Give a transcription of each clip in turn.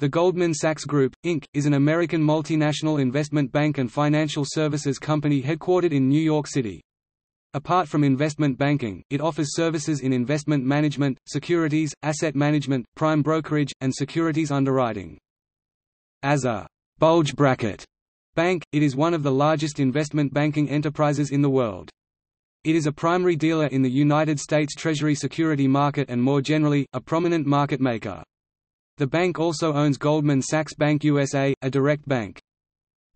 The Goldman Sachs Group, Inc., is an American multinational investment bank and financial services company headquartered in New York City. Apart from investment banking, it offers services in investment management, securities, asset management, prime brokerage, and securities underwriting. As a bulge bracket bank, it is one of the largest investment banking enterprises in the world. It is a primary dealer in the United States Treasury security market and more generally, a prominent market maker. The bank also owns Goldman Sachs Bank USA, a direct bank.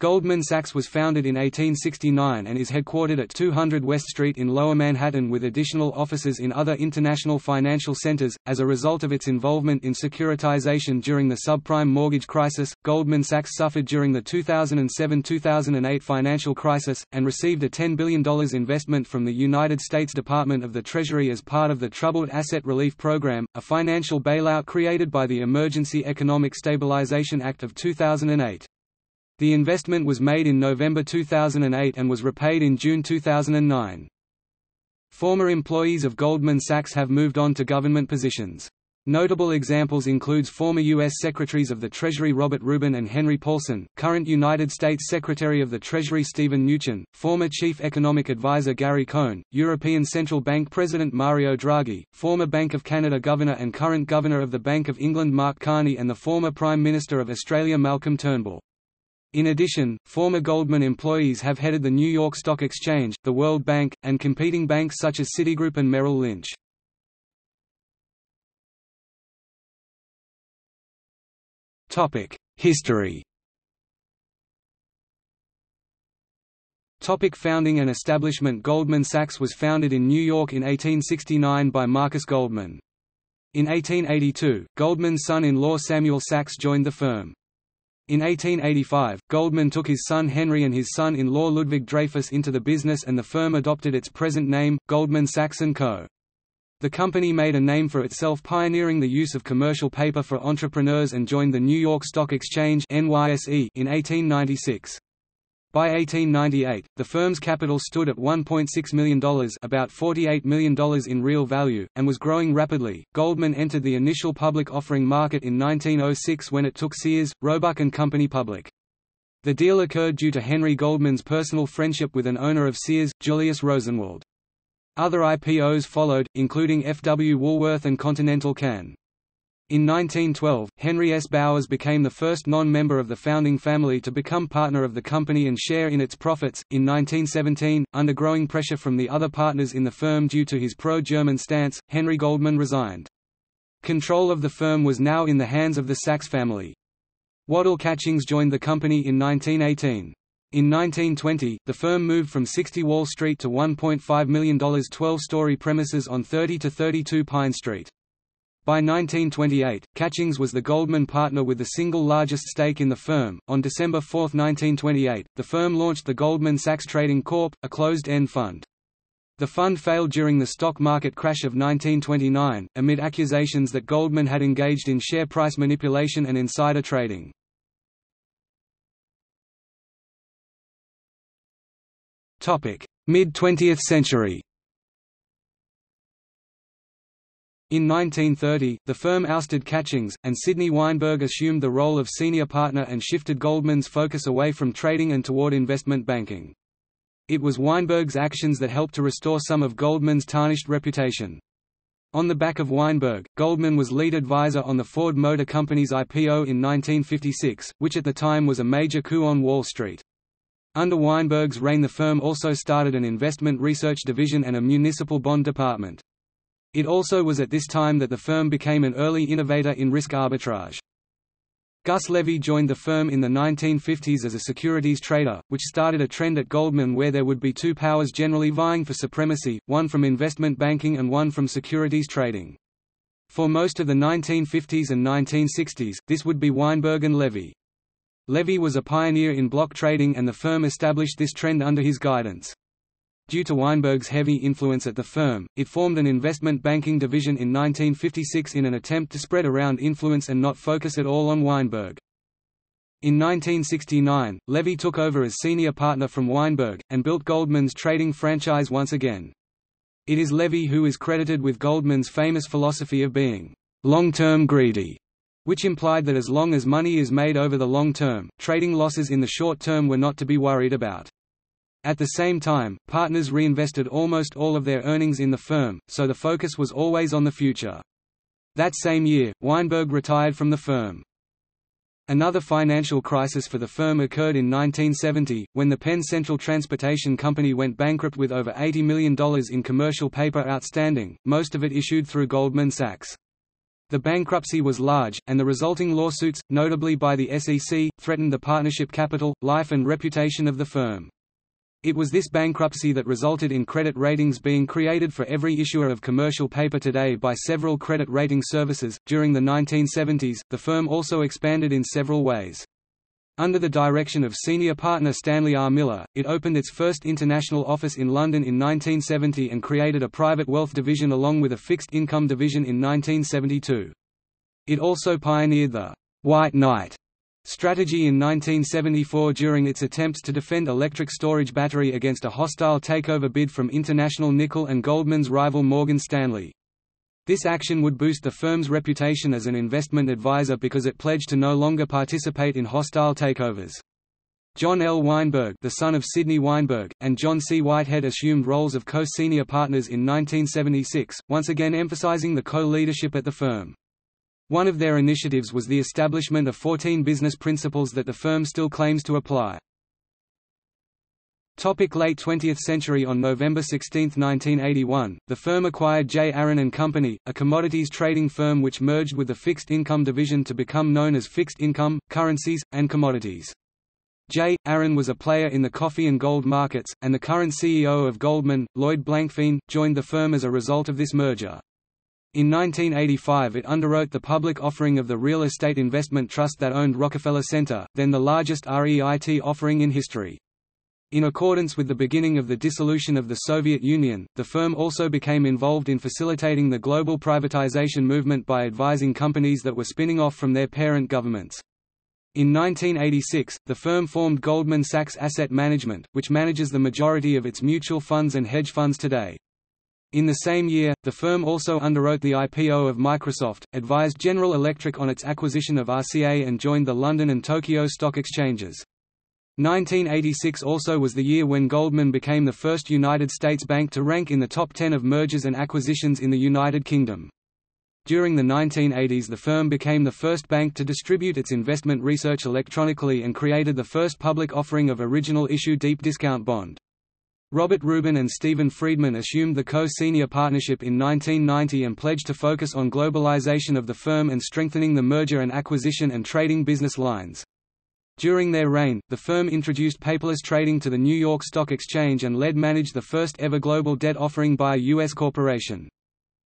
Goldman Sachs was founded in 1869 and is headquartered at 200 West Street in Lower Manhattan with additional offices in other international financial centers. As a result of its involvement in securitization during the subprime mortgage crisis, Goldman Sachs suffered during the 2007-2008 financial crisis, and received a $10 billion investment from the United States Department of the Treasury as part of the Troubled Asset Relief Program, a financial bailout created by the Emergency Economic Stabilization Act of 2008. The investment was made in November 2008 and was repaid in June 2009. Former employees of Goldman Sachs have moved on to government positions. Notable examples includes former U.S. Secretaries of the Treasury Robert Rubin and Henry Paulson, current United States Secretary of the Treasury Steven Mnuchin, former Chief Economic Advisor Gary Cohn, European Central Bank President Mario Draghi, former Bank of Canada Governor and current Governor of the Bank of England Mark Carney and the former Prime Minister of Australia Malcolm Turnbull. In addition, former Goldman employees have headed the New York Stock Exchange, the World Bank, and competing banks such as Citigroup and Merrill Lynch. History Topic founding and establishment Goldman Sachs was founded in New York in 1869 by Marcus Goldman. In 1882, Goldman's son-in-law Samuel Sachs joined the firm. In 1885, Goldman took his son Henry and his son-in-law Ludwig Dreyfus into the business and the firm adopted its present name, Goldman Sachs & Co. The company made a name for itself pioneering the use of commercial paper for entrepreneurs and joined the New York Stock Exchange in 1896. By 1898, the firm's capital stood at $1.6 million, about $48 million in real value, and was growing rapidly. Goldman entered the initial public offering market in 1906 when it took Sears, Roebuck and Company public. The deal occurred due to Henry Goldman's personal friendship with an owner of Sears, Julius Rosenwald. Other IPOs followed, including F. W. Woolworth and Continental Can. In 1912, Henry S. Bowers became the first non-member of the founding family to become partner of the company and share in its profits. In 1917, under growing pressure from the other partners in the firm due to his pro-German stance, Henry Goldman resigned. Control of the firm was now in the hands of the Sachs family. Waddell Catchings joined the company in 1918. In 1920, the firm moved from 60 Wall Street to $1.5 million 12-story premises on 30 to 32 Pine Street. By 1928, Catchings was the Goldman partner with the single largest stake in the firm. On December 4, 1928, the firm launched the Goldman Sachs Trading Corp., a closed-end fund. The fund failed during the stock market crash of 1929, amid accusations that Goldman had engaged in share price manipulation and insider trading. Mid-20th century In 1930, the firm ousted Catchings, and Sidney Weinberg assumed the role of senior partner and shifted Goldman's focus away from trading and toward investment banking. It was Weinberg's actions that helped to restore some of Goldman's tarnished reputation. On the back of Weinberg, Goldman was lead advisor on the Ford Motor Company's IPO in 1956, which at the time was a major coup on Wall Street. Under Weinberg's reign the firm also started an investment research division and a municipal bond department. It also was at this time that the firm became an early innovator in risk arbitrage. Gus Levy joined the firm in the 1950s as a securities trader, which started a trend at Goldman where there would be two powers generally vying for supremacy, one from investment banking and one from securities trading. For most of the 1950s and 1960s, this would be Weinberg and Levy. Levy was a pioneer in block trading and the firm established this trend under his guidance. Due to Weinberg's heavy influence at the firm, it formed an investment banking division in 1956 in an attempt to spread around influence and not focus at all on Weinberg. In 1969, Levy took over as senior partner from Weinberg, and built Goldman's trading franchise once again. It is Levy who is credited with Goldman's famous philosophy of being long-term greedy which implied that as long as money is made over the long term, trading losses in the short term were not to be worried about. At the same time, partners reinvested almost all of their earnings in the firm, so the focus was always on the future. That same year, Weinberg retired from the firm. Another financial crisis for the firm occurred in 1970, when the Penn Central Transportation Company went bankrupt with over $80 million in commercial paper outstanding, most of it issued through Goldman Sachs. The bankruptcy was large, and the resulting lawsuits, notably by the SEC, threatened the partnership capital, life and reputation of the firm. It was this bankruptcy that resulted in credit ratings being created for every issuer of commercial paper today by several credit rating services. During the 1970s, the firm also expanded in several ways. Under the direction of senior partner Stanley R. Miller, it opened its first international office in London in 1970 and created a private wealth division along with a fixed income division in 1972. It also pioneered the White Knight strategy in 1974 during its attempts to defend electric storage battery against a hostile takeover bid from International Nickel and Goldman's rival Morgan Stanley. This action would boost the firm's reputation as an investment advisor because it pledged to no longer participate in hostile takeovers. John L. Weinberg the son of Sidney Weinberg, and John C. Whitehead assumed roles of co-senior partners in 1976, once again emphasizing the co-leadership at the firm. One of their initiatives was the establishment of 14 business principles that the firm still claims to apply. Topic late 20th century On November 16, 1981, the firm acquired J. Aron & Company, a commodities trading firm which merged with the fixed income division to become known as Fixed Income, Currencies, and Commodities. J. Aron was a player in the coffee and gold markets, and the current CEO of Goldman, Lloyd Blankfein, joined the firm as a result of this merger. In 1985 it underwrote the public offering of the real estate investment trust that owned Rockefeller Center, then the largest REIT offering in history. In accordance with the beginning of the dissolution of the Soviet Union, the firm also became involved in facilitating the global privatization movement by advising companies that were spinning off from their parent governments. In 1986, the firm formed Goldman Sachs Asset Management, which manages the majority of its mutual funds and hedge funds today. In the same year, the firm also underwrote the IPO of Microsoft, advised General Electric on its acquisition of RCA and joined the London and Tokyo stock exchanges. 1986 also was the year when Goldman became the first United States bank to rank in the top 10 of mergers and acquisitions in the United Kingdom. During the 1980s the firm became the first bank to distribute its investment research electronically and created the first public offering of original issue deep discount bond. Robert Rubin and Stephen Friedman assumed the co-senior partnership in 1990 and pledged to focus on globalization of the firm and strengthening the merger and acquisition and trading business lines. During their reign, the firm introduced paperless trading to the New York Stock Exchange and led managed the first ever global debt offering by a U.S. corporation.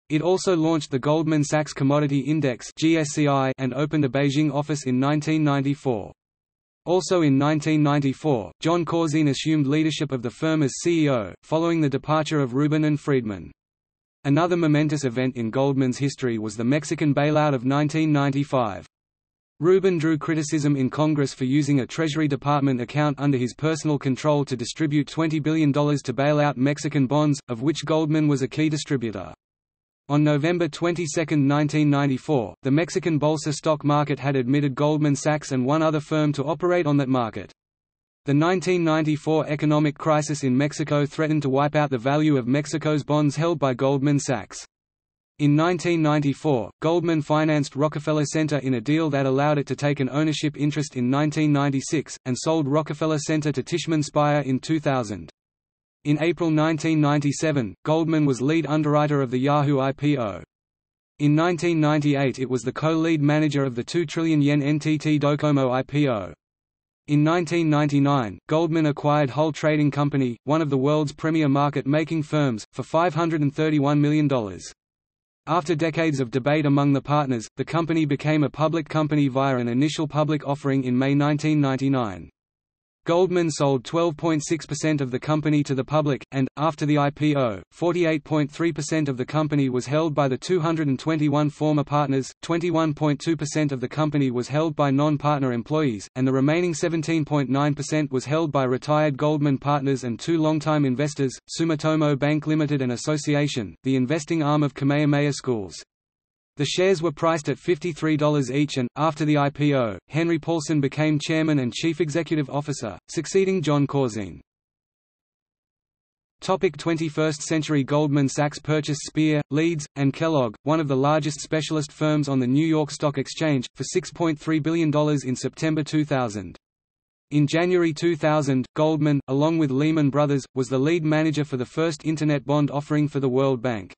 It also launched the Goldman Sachs Commodity Index and opened a Beijing office in 1994. Also in 1994, Jon Corzine assumed leadership of the firm as CEO, following the departure of Rubin and Friedman. Another momentous event in Goldman's history was the Mexican bailout of 1995. Rubin drew criticism in Congress for using a Treasury Department account under his personal control to distribute $20 billion to bail out Mexican bonds, of which Goldman was a key distributor. On November 22, 1994, the Mexican Bolsa stock market had admitted Goldman Sachs and one other firm to operate on that market. The 1994 economic crisis in Mexico threatened to wipe out the value of Mexico's bonds held by Goldman Sachs. In 1994, Goldman financed Rockefeller Center in a deal that allowed it to take an ownership interest in 1996, and sold Rockefeller Center to Tishman Speyer in 2000. In April 1997, Goldman was lead underwriter of the Yahoo IPO. In 1998 it was the co-lead manager of the 2 trillion yen NTT Docomo IPO. In 1999, Goldman acquired Hull Trading Company, one of the world's premier market-making firms, for $531 million. After decades of debate among the partners, the company became a public company via an initial public offering in May 1999. Goldman sold 12.6% of the company to the public, and, after the IPO, 48.3% of the company was held by the 221 former partners, 21.2% of the company was held by non-partner employees, and the remaining 17.9% was held by retired Goldman partners and two longtime investors, Sumitomo Bank Limited and Association, the investing arm of Kamehameha Schools. The shares were priced at $53 each and, after the IPO, Henry Paulson became chairman and chief executive officer, succeeding Jon Corzine. Topic 21st century Goldman Sachs purchased Spear, Leeds, and Kellogg, one of the largest specialist firms on the New York Stock Exchange, for $6.3 billion in September 2000. In January 2000, Goldman, along with Lehman Brothers, was the lead manager for the first Internet bond offering for the World Bank.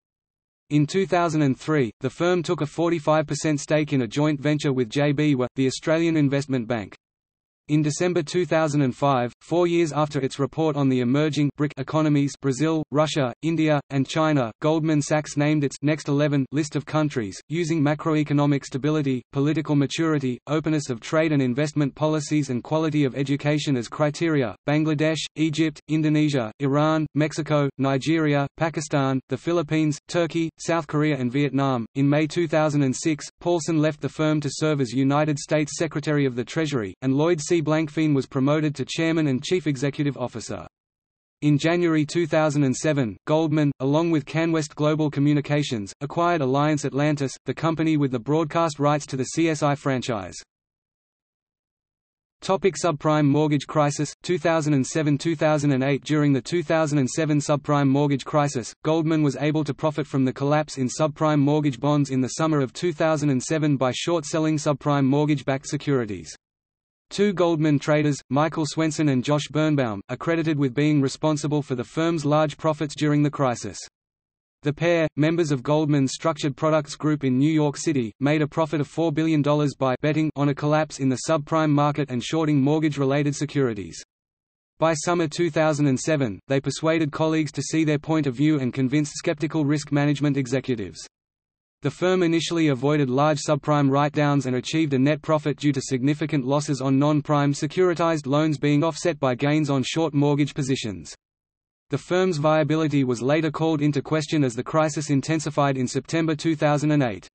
In 2003, the firm took a 45% stake in a joint venture with JB the Australian Investment Bank. In December 2005, four years after its report on the emerging BRIC economies Brazil, Russia, India, and China, Goldman Sachs named its Next 11 list of countries, using macroeconomic stability, political maturity, openness of trade and investment policies and quality of education as criteria, Bangladesh, Egypt, Indonesia, Iran, Mexico, Nigeria, Pakistan, the Philippines, Turkey, South Korea and Vietnam. In May 2006, Paulson left the firm to serve as United States Secretary of the Treasury, and Lloyd C. Blankfein was promoted to Chairman and Chief Executive Officer. In January 2007, Goldman, along with CanWest Global Communications, acquired Alliance Atlantis, the company with the broadcast rights to the CSI franchise. Topic subprime mortgage crisis 2007-2008 During the 2007 subprime mortgage crisis, Goldman was able to profit from the collapse in subprime mortgage bonds in the summer of 2007 by short-selling subprime mortgage-backed securities. Two Goldman traders, Michael Swenson and Josh Birnbaum, are credited with being responsible for the firm's large profits during the crisis. The pair, members of Goldman's Structured Products Group in New York City, made a profit of $4 billion by betting on a collapse in the subprime market and shorting mortgage-related securities. By summer 2007, they persuaded colleagues to see their point of view and convinced skeptical risk management executives. The firm initially avoided large subprime write-downs and achieved a net profit due to significant losses on non-prime securitized loans being offset by gains on short mortgage positions. The firm's viability was later called into question as the crisis intensified in September 2008.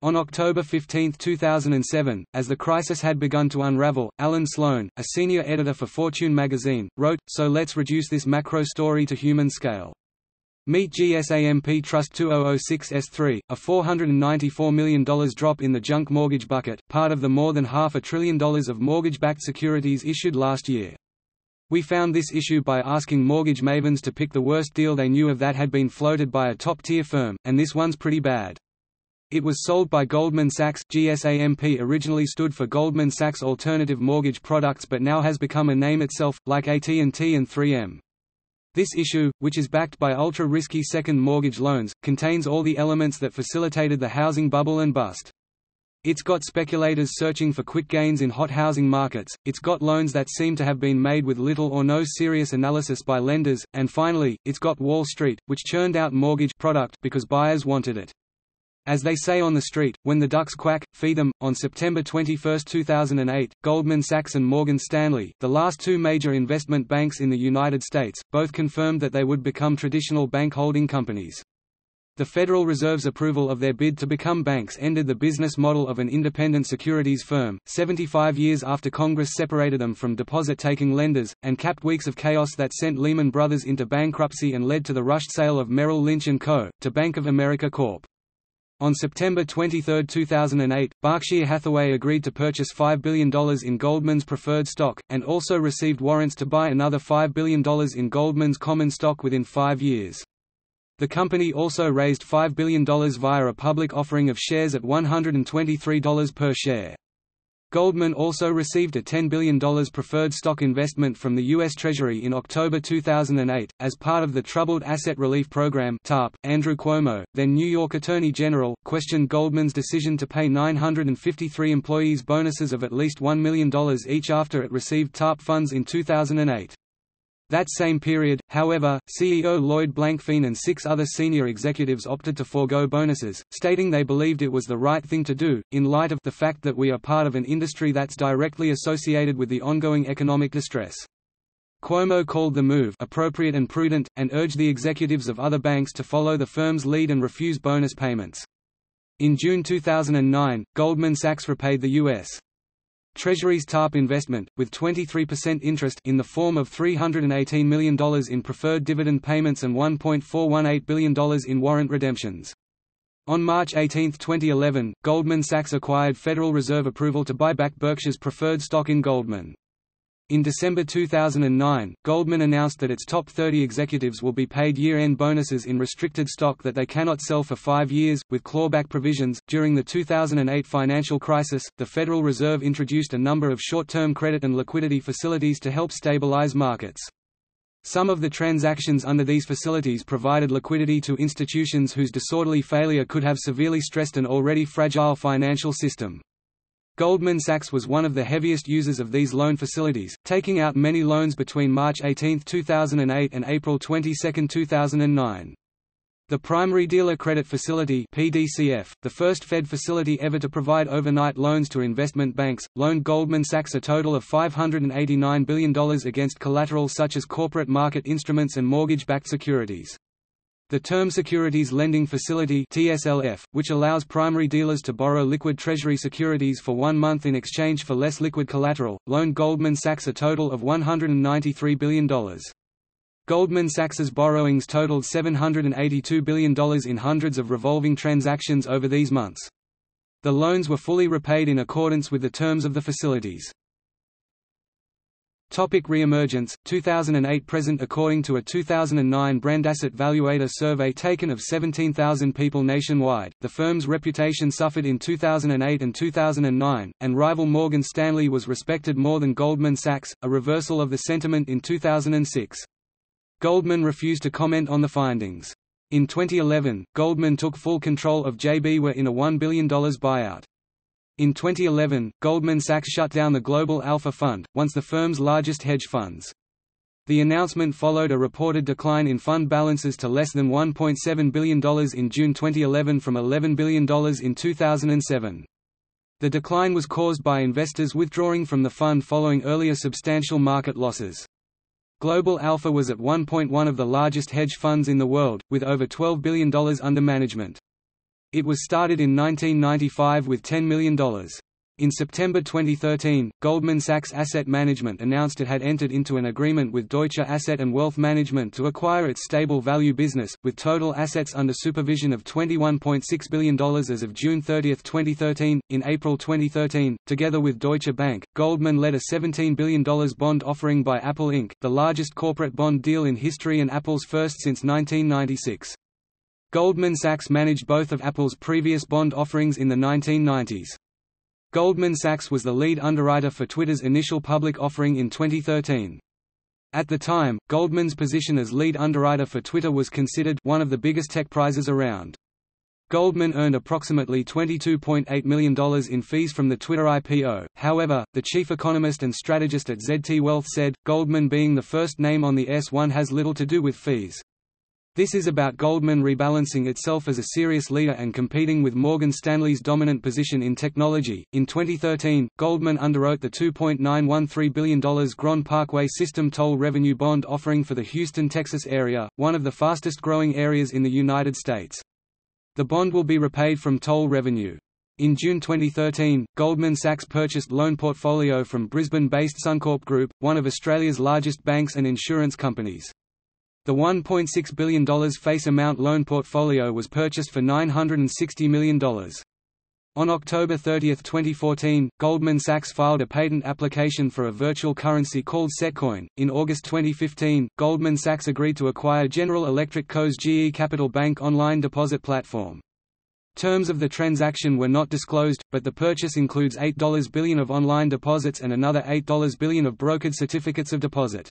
On October 15, 2007, as the crisis had begun to unravel, Allan Sloan, a senior editor for Fortune magazine, wrote, So let's reduce this macro story to human scale. Meet GSAMP Trust 2006S3, a $494 million drop in the junk mortgage bucket, part of the more than half a trillion dollars of mortgage-backed securities issued last year. We found this issue by asking mortgage mavens to pick the worst deal they knew of that had been floated by a top-tier firm, and this one's pretty bad. It was sold by Goldman Sachs GSAMP originally stood for Goldman Sachs Alternative Mortgage Products but now has become a name itself, like AT&T and 3M. This issue, which is backed by ultra-risky second mortgage loans, contains all the elements that facilitated the housing bubble and bust. It's got speculators searching for quick gains in hot housing markets, it's got loans that seem to have been made with little or no serious analysis by lenders, and finally, it's got Wall Street, which churned out mortgage product because buyers wanted it. As they say on the street, when the ducks quack, feed them. On September 21, 2008, Goldman Sachs and Morgan Stanley, the last two major investment banks in the United States, both confirmed that they would become traditional bank holding companies. The Federal Reserve's approval of their bid to become banks ended the business model of an independent securities firm, 75 years after Congress separated them from deposit-taking lenders, and capped weeks of chaos that sent Lehman Brothers into bankruptcy and led to the rushed sale of Merrill Lynch & Co., to Bank of America Corp. On September 23, 2008, Berkshire Hathaway agreed to purchase $5 billion in Goldman's preferred stock, and also received warrants to buy another $5 billion in Goldman's common stock within five years. The company also raised $5 billion via a public offering of shares at $123 per share. Goldman also received a $10 billion preferred stock investment from the U.S. Treasury in October 2008. As part of the Troubled Asset Relief Program, TARP, Andrew Cuomo, then New York Attorney General, questioned Goldman's decision to pay 953 employees bonuses of at least $1 million each after it received TARP funds in 2008. That same period, however, CEO Lloyd Blankfein and six other senior executives opted to forego bonuses, stating they believed it was the right thing to do, in light of the fact that we are part of an industry that's directly associated with the ongoing economic distress. Cuomo called the move appropriate and prudent, and urged the executives of other banks to follow the firm's lead and refuse bonus payments. In June 2009, Goldman Sachs repaid the U.S. Treasury's TARP investment, with 23% interest in the form of $318 million in preferred dividend payments and $1.418 billion in warrant redemptions. On March 18, 2011, Goldman Sachs acquired Federal Reserve approval to buy back Berkshire's preferred stock in Goldman. In December 2009, Goldman announced that its top 30 executives will be paid year-end bonuses in restricted stock that they cannot sell for five years, with clawback provisions. During the 2008 financial crisis, the Federal Reserve introduced a number of short-term credit and liquidity facilities to help stabilize markets. Some of the transactions under these facilities provided liquidity to institutions whose disorderly failure could have severely stressed an already fragile financial system. Goldman Sachs was one of the heaviest users of these loan facilities, taking out many loans between March 18, 2008 and April 22, 2009. The Primary Dealer Credit Facility PDCF, the first Fed facility ever to provide overnight loans to investment banks, loaned Goldman Sachs a total of $589 billion against collateral such as corporate market instruments and mortgage-backed securities. The Term Securities Lending Facility TSLF, which allows primary dealers to borrow liquid Treasury securities for one month in exchange for less liquid collateral, loaned Goldman Sachs a total of $193 billion. Goldman Sachs's borrowings totaled $782 billion in hundreds of revolving transactions over these months. The loans were fully repaid in accordance with the terms of the facilities. Topic Reemergence, 2008–present According to a 2009 Brand Asset Valuator survey taken of 17,000 people nationwide, the firm's reputation suffered in 2008 and 2009, and rival Morgan Stanley was respected more than Goldman Sachs, a reversal of the sentiment in 2006. Goldman refused to comment on the findings. In 2011, Goldman took full control of JBWere in a $1 billion buyout. In 2011, Goldman Sachs shut down the Global Alpha Fund, once the firm's largest hedge funds. The announcement followed a reported decline in fund balances to less than $1.7 billion in June 2011 from $11 billion in 2007. The decline was caused by investors withdrawing from the fund following earlier substantial market losses. Global Alpha was at one point one of the largest hedge funds in the world, with over $12 billion under management. It was started in 1995 with $10 million. In September 2013, Goldman Sachs Asset Management announced it had entered into an agreement with Deutsche Asset and Wealth Management to acquire its stable value business, with total assets under supervision of $21.6 billion as of June 30, 2013. In April 2013, together with Deutsche Bank, Goldman led a $17 billion bond offering by Apple Inc., the largest corporate bond deal in history and Apple's first since 1996. Goldman Sachs managed both of Apple's previous bond offerings in the 1990s. Goldman Sachs was the lead underwriter for Twitter's initial public offering in 2013. At the time, Goldman's position as lead underwriter for Twitter was considered one of the biggest tech prizes around. Goldman earned approximately $22.8 million in fees from the Twitter IPO, however, the chief economist and strategist at ZT Wealth said, Goldman being the first name on the S1 has little to do with fees. This is about Goldman rebalancing itself as a serious leader and competing with Morgan Stanley's dominant position in technology. In 2013, Goldman underwrote the $2.913 billion Grand Parkway System toll revenue bond offering for the Houston, Texas area, one of the fastest growing areas in the United States. The bond will be repaid from toll revenue. In June 2013, Goldman Sachs purchased loan portfolio from Brisbane-based Suncorp Group, one of Australia's largest banks and insurance companies. The $1.6 billion face amount loan portfolio was purchased for $960 million. On October 30, 2014, Goldman Sachs filed a patent application for a virtual currency called SETLcoin. In August 2015, Goldman Sachs agreed to acquire General Electric Co.'s GE Capital Bank online deposit platform. Terms of the transaction were not disclosed, but the purchase includes $8 billion of online deposits and another $8 billion of brokered certificates of deposit.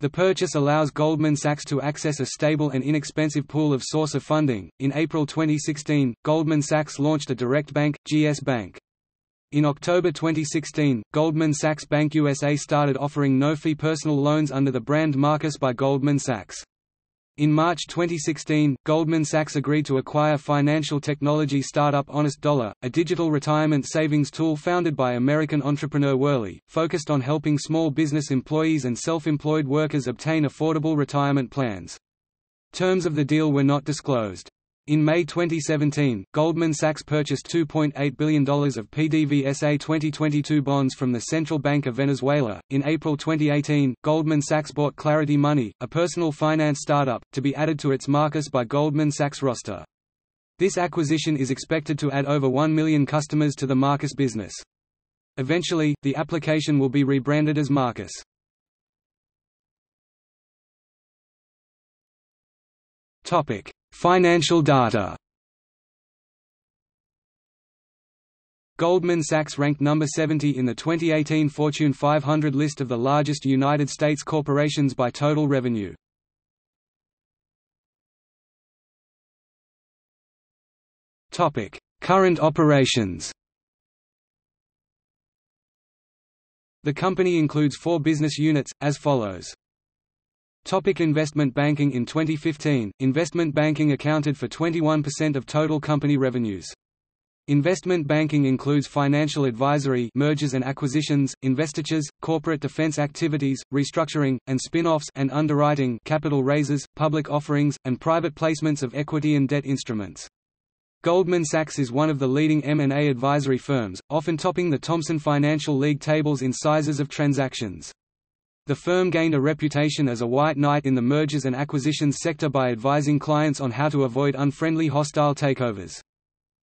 The purchase allows Goldman Sachs to access a stable and inexpensive pool of source of funding. In April 2016, Goldman Sachs launched a direct bank, GS Bank. In October 2016, Goldman Sachs Bank USA started offering no-fee personal loans under the brand Marcus by Goldman Sachs. In March 2016, Goldman Sachs agreed to acquire financial technology startup Honest Dollar, a digital retirement savings tool founded by American entrepreneur Whurley, focused on helping small business employees and self-employed workers obtain affordable retirement plans. Terms of the deal were not disclosed. In May 2017, Goldman Sachs purchased $2.8 billion of PDVSA 2022 bonds from the Central Bank of Venezuela. In April 2018, Goldman Sachs bought Clarity Money, a personal finance startup, to be added to its Marcus by Goldman Sachs roster. This acquisition is expected to add over 1 million customers to the Marcus business. Eventually, the application will be rebranded as Marcus. Topic: Financial data. Goldman Sachs ranked number 70 in the 2018 Fortune 500 list of the largest United States corporations by total revenue. Topic: Current operations. The company includes four business units, as follows. Topic investment banking In 2015, investment banking accounted for 21% of total company revenues. Investment banking includes financial advisory mergers and acquisitions, investitures, corporate defense activities, restructuring, and spin-offs and underwriting capital raises, public offerings, and private placements of equity and debt instruments. Goldman Sachs is one of the leading M&A advisory firms, often topping the Thomson Financial League tables in sizes of transactions. The firm gained a reputation as a white knight in the mergers and acquisitions sector by advising clients on how to avoid unfriendly hostile takeovers.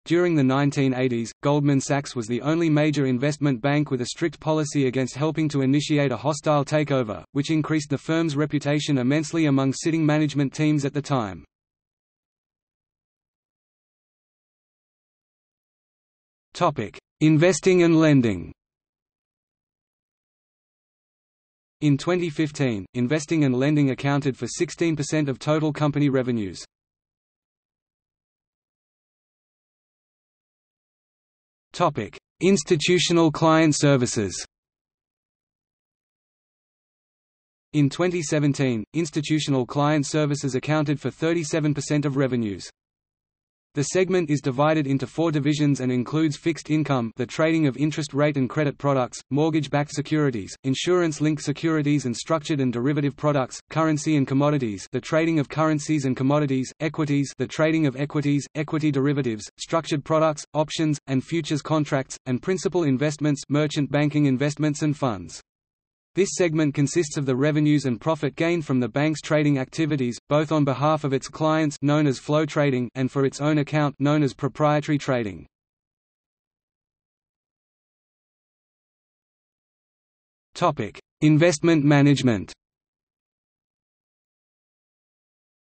During the 1980s, Goldman Sachs was the only major investment bank with a strict policy against helping to initiate a hostile takeover, which increased the firm's reputation immensely among sitting management teams at the time. Investing and lending In 2015, investing and lending accounted for 16% of total company revenues. Topic: Institutional client services. In 2017, institutional client services accounted for 37% of revenues. The segment is divided into four divisions and includes fixed income the trading of interest rate and credit products, mortgage-backed securities, insurance-linked securities and structured and derivative products, currency and commodities the trading of currencies and commodities, equities the trading of equities, equity derivatives, structured products, options, and futures contracts, and principal investments merchant banking investments and funds. This segment consists of the revenues and profit gained from the bank's trading activities, both on behalf of its clients known as flow trading and for its own account known as proprietary trading. Topic: Investment management.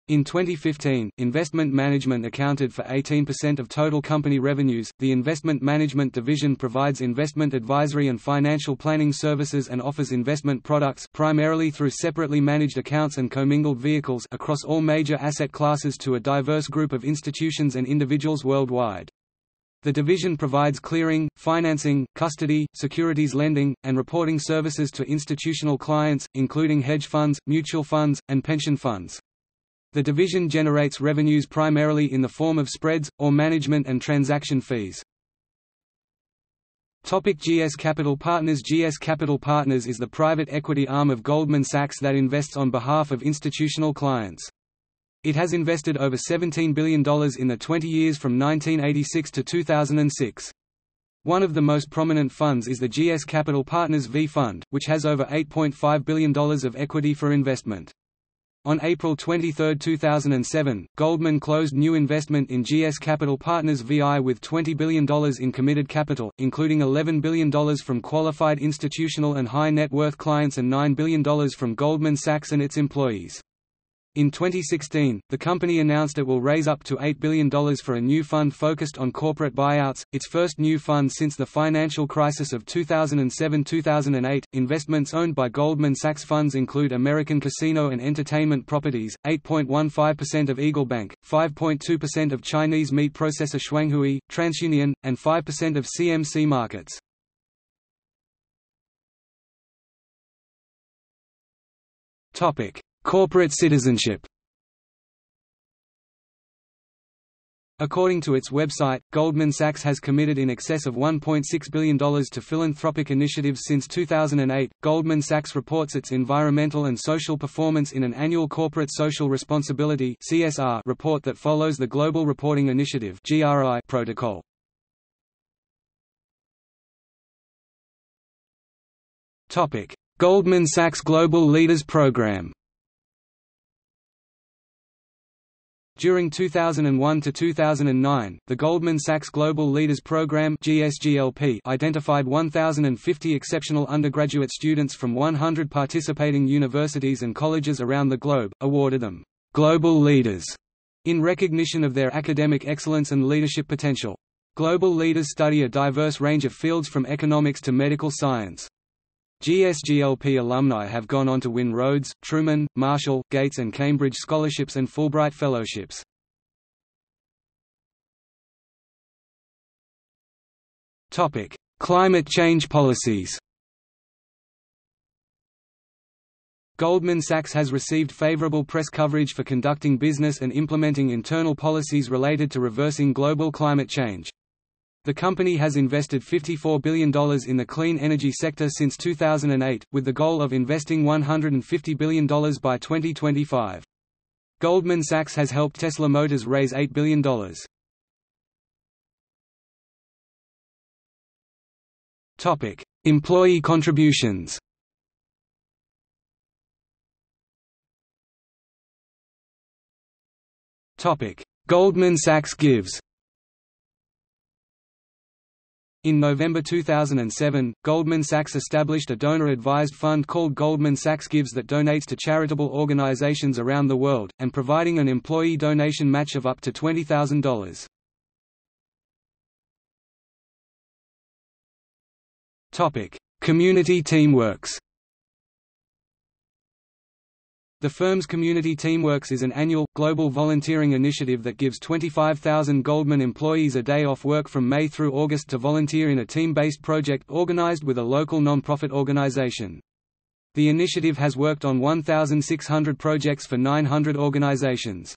In 2015, investment management accounted for 18% of total company revenues. The investment management division provides investment advisory and financial planning services and offers investment products primarily through separately managed accounts and commingled vehicles across all major asset classes to a diverse group of institutions and individuals worldwide. The division provides clearing, financing, custody, securities lending, and reporting services to institutional clients, including hedge funds, mutual funds, and pension funds. The division generates revenues primarily in the form of spreads, or management and transaction fees. Topic GS Capital Partners GS Capital Partners is the private equity arm of Goldman Sachs that invests on behalf of institutional clients. It has invested over $17 billion in the 20 years from 1986 to 2006. One of the most prominent funds is the GS Capital Partners V Fund, which has over $8.5 billion of equity for investment. On April 23, 2007, Goldman closed new investment in GS Capital Partners VI with $20 billion in committed capital, including $11 billion from qualified institutional and high net worth clients and $9 billion from Goldman Sachs and its employees. In 2016, the company announced it will raise up to $8 billion for a new fund focused on corporate buyouts, its first new fund since the financial crisis of 2007-2008. Investments owned by Goldman Sachs funds include American Casino and Entertainment Properties, 8.15% of Eagle Bank, 5.2% of Chinese meat processor Shuanghui, TransUnion, and 5% of CMC Markets. Topic: Corporate citizenship According to its website, Goldman Sachs has committed in excess of $1.6 billion to philanthropic initiatives since 2008. Goldman Sachs reports its environmental and social performance in an annual Corporate Social Responsibility (CSR) report that follows the Global Reporting Initiative (GRI) protocol. Topic: Goldman Sachs Global Leaders Program. During 2001 to 2009, the Goldman Sachs Global Leaders Program (GSGLP) identified 1050 exceptional undergraduate students from 100 participating universities and colleges around the globe, awarded them global leaders in recognition of their academic excellence and leadership potential. Global leaders study a diverse range of fields from economics to medical science. GSGLP alumni have gone on to win Rhodes, Truman, Marshall, Gates and Cambridge scholarships and Fulbright fellowships. Topic: Climate change policies Goldman Sachs has received favorable press coverage for conducting business and implementing internal policies related to reversing global climate change. The company has invested $54 billion in the clean energy sector since 2008, with the goal of investing $150 billion by 2025. Goldman Sachs has helped Tesla Motors raise $8 billion. Employee contributions Goldman Sachs gives In November 2007, Goldman Sachs established a donor-advised fund called Goldman Sachs Gives that donates to charitable organizations around the world, and providing an employee donation match of up to $20,000. Community Teamworks the firm's Community Teamworks is an annual, global volunteering initiative that gives 25,000 Goldman employees a day off work from May through August to volunteer in a team-based project organized with a local non-profit organization. The initiative has worked on 1,600 projects for 900 organizations.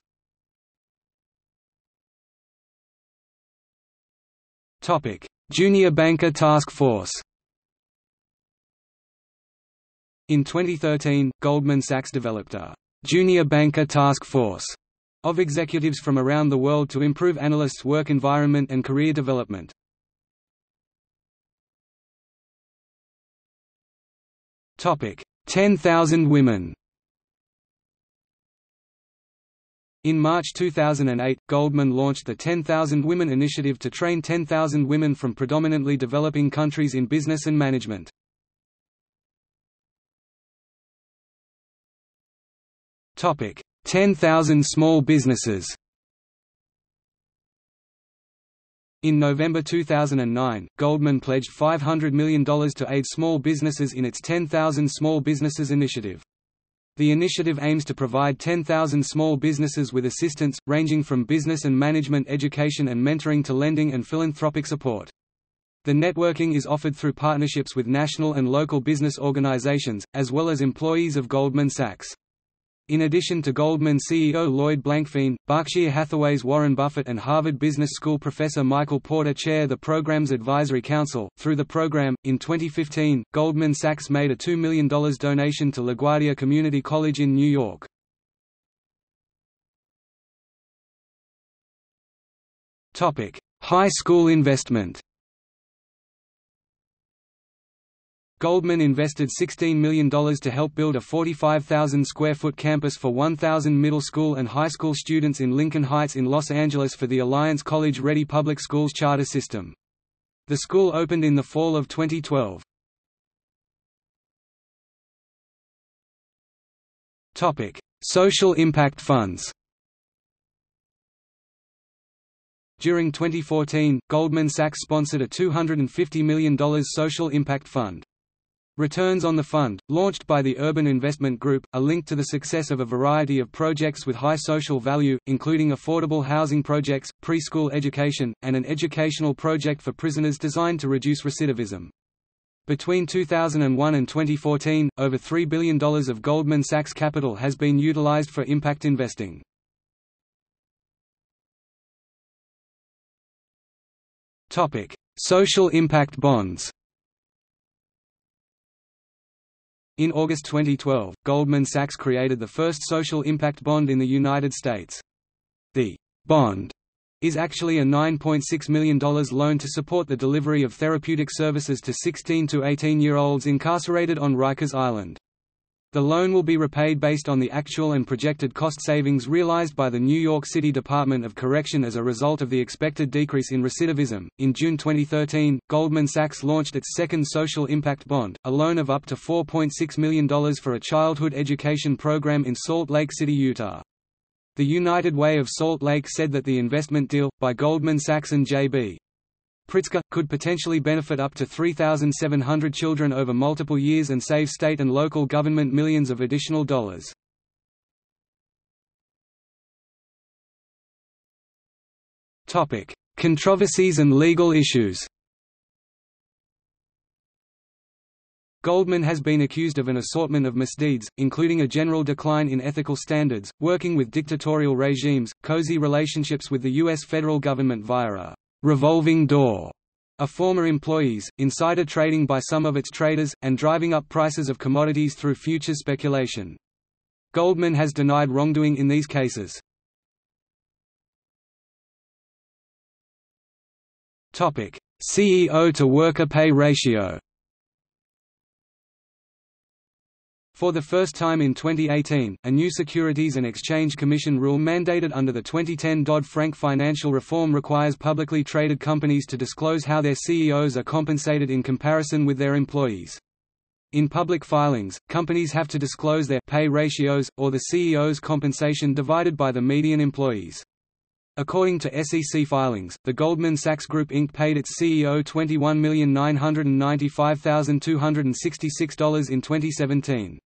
Junior Banker Task Force in 2013, Goldman Sachs developed a «Junior Banker Task Force» of executives from around the world to improve analysts' work environment and career development. Topic: 10,000 women. In March 2008, Goldman launched the 10,000 Women Initiative to train 10,000 women from predominantly developing countries in business and management. 10,000 small businesses In November 2009, Goldman pledged $500 million to aid small businesses in its 10,000 Small Businesses Initiative. The initiative aims to provide 10,000 small businesses with assistance, ranging from business and management education and mentoring to lending and philanthropic support. The networking is offered through partnerships with national and local business organizations, as well as employees of Goldman Sachs. In addition to Goldman CEO Lloyd Blankfein, Berkshire Hathaway's Warren Buffett and Harvard Business School professor Michael Porter chair the program's advisory council. Through the program, in 2015, Goldman Sachs made a $2 million donation to LaGuardia Community College in New York. High school investment Goldman invested $16 million to help build a 45,000 square foot campus for 1,000 middle school and high school students in Lincoln Heights in Los Angeles for the Alliance College Ready Public Schools charter system. The school opened in the fall of 2012. Topic: Social impact funds. During 2014, Goldman Sachs sponsored a $250 million social impact fund. Returns on the fund, launched by the Urban Investment Group, are linked to the success of a variety of projects with high social value, including affordable housing projects, preschool education, and an educational project for prisoners designed to reduce recidivism. Between 2001 and 2014, over $3 billion of Goldman Sachs capital has been utilized for impact investing. Social impact bonds In August 2012, Goldman Sachs created the first social impact bond in the United States. The bond is actually a $9.6 million loan to support the delivery of therapeutic services to 16 to 18-year-olds incarcerated on Rikers Island. The loan will be repaid based on the actual and projected cost savings realized by the New York City Department of Correction as a result of the expected decrease in recidivism. In June 2013, Goldman Sachs launched its second social impact bond, a loan of up to $4.6 million for a childhood education program in Salt Lake City, Utah. The United Way of Salt Lake said that the investment deal, by Goldman Sachs and J.B. Pritzker, could potentially benefit up to 3,700 children over multiple years and save state and local government millions of additional dollars. Controversies and legal issues Goldman has been accused of an assortment of misdeeds, including a general decline in ethical standards, working with dictatorial regimes, cozy relationships with the U.S. federal government via a revolving door of former employees, insider trading by some of its traders, and driving up prices of commodities through future speculation. Goldman has denied wrongdoing in these cases. CEO to worker pay ratio For the first time in 2018, a new Securities and Exchange Commission rule mandated under the 2010 Dodd-Frank financial reform requires publicly traded companies to disclose how their CEOs are compensated in comparison with their employees. In public filings, companies have to disclose their pay ratios, or the CEO's compensation divided by the median employees. According to SEC filings, the Goldman Sachs Group Inc. paid its CEO $21,995,266 in 2017.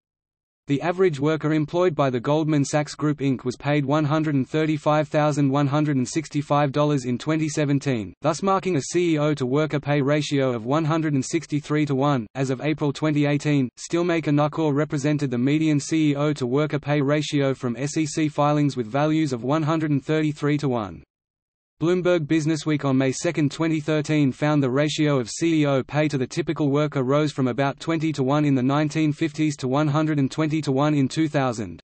The average worker employed by the Goldman Sachs Group Inc. was paid $135,165 in 2017, thus marking a CEO to worker pay ratio of 163 to 1. As of April 2018, Steelmaker Nucor represented the median CEO to worker pay ratio from SEC filings with values of 133 to 1. Bloomberg Businessweek on May 2, 2013 found the ratio of CEO pay to the typical worker rose from about 20 to 1 in the 1950s to 120 to 1 in 2000.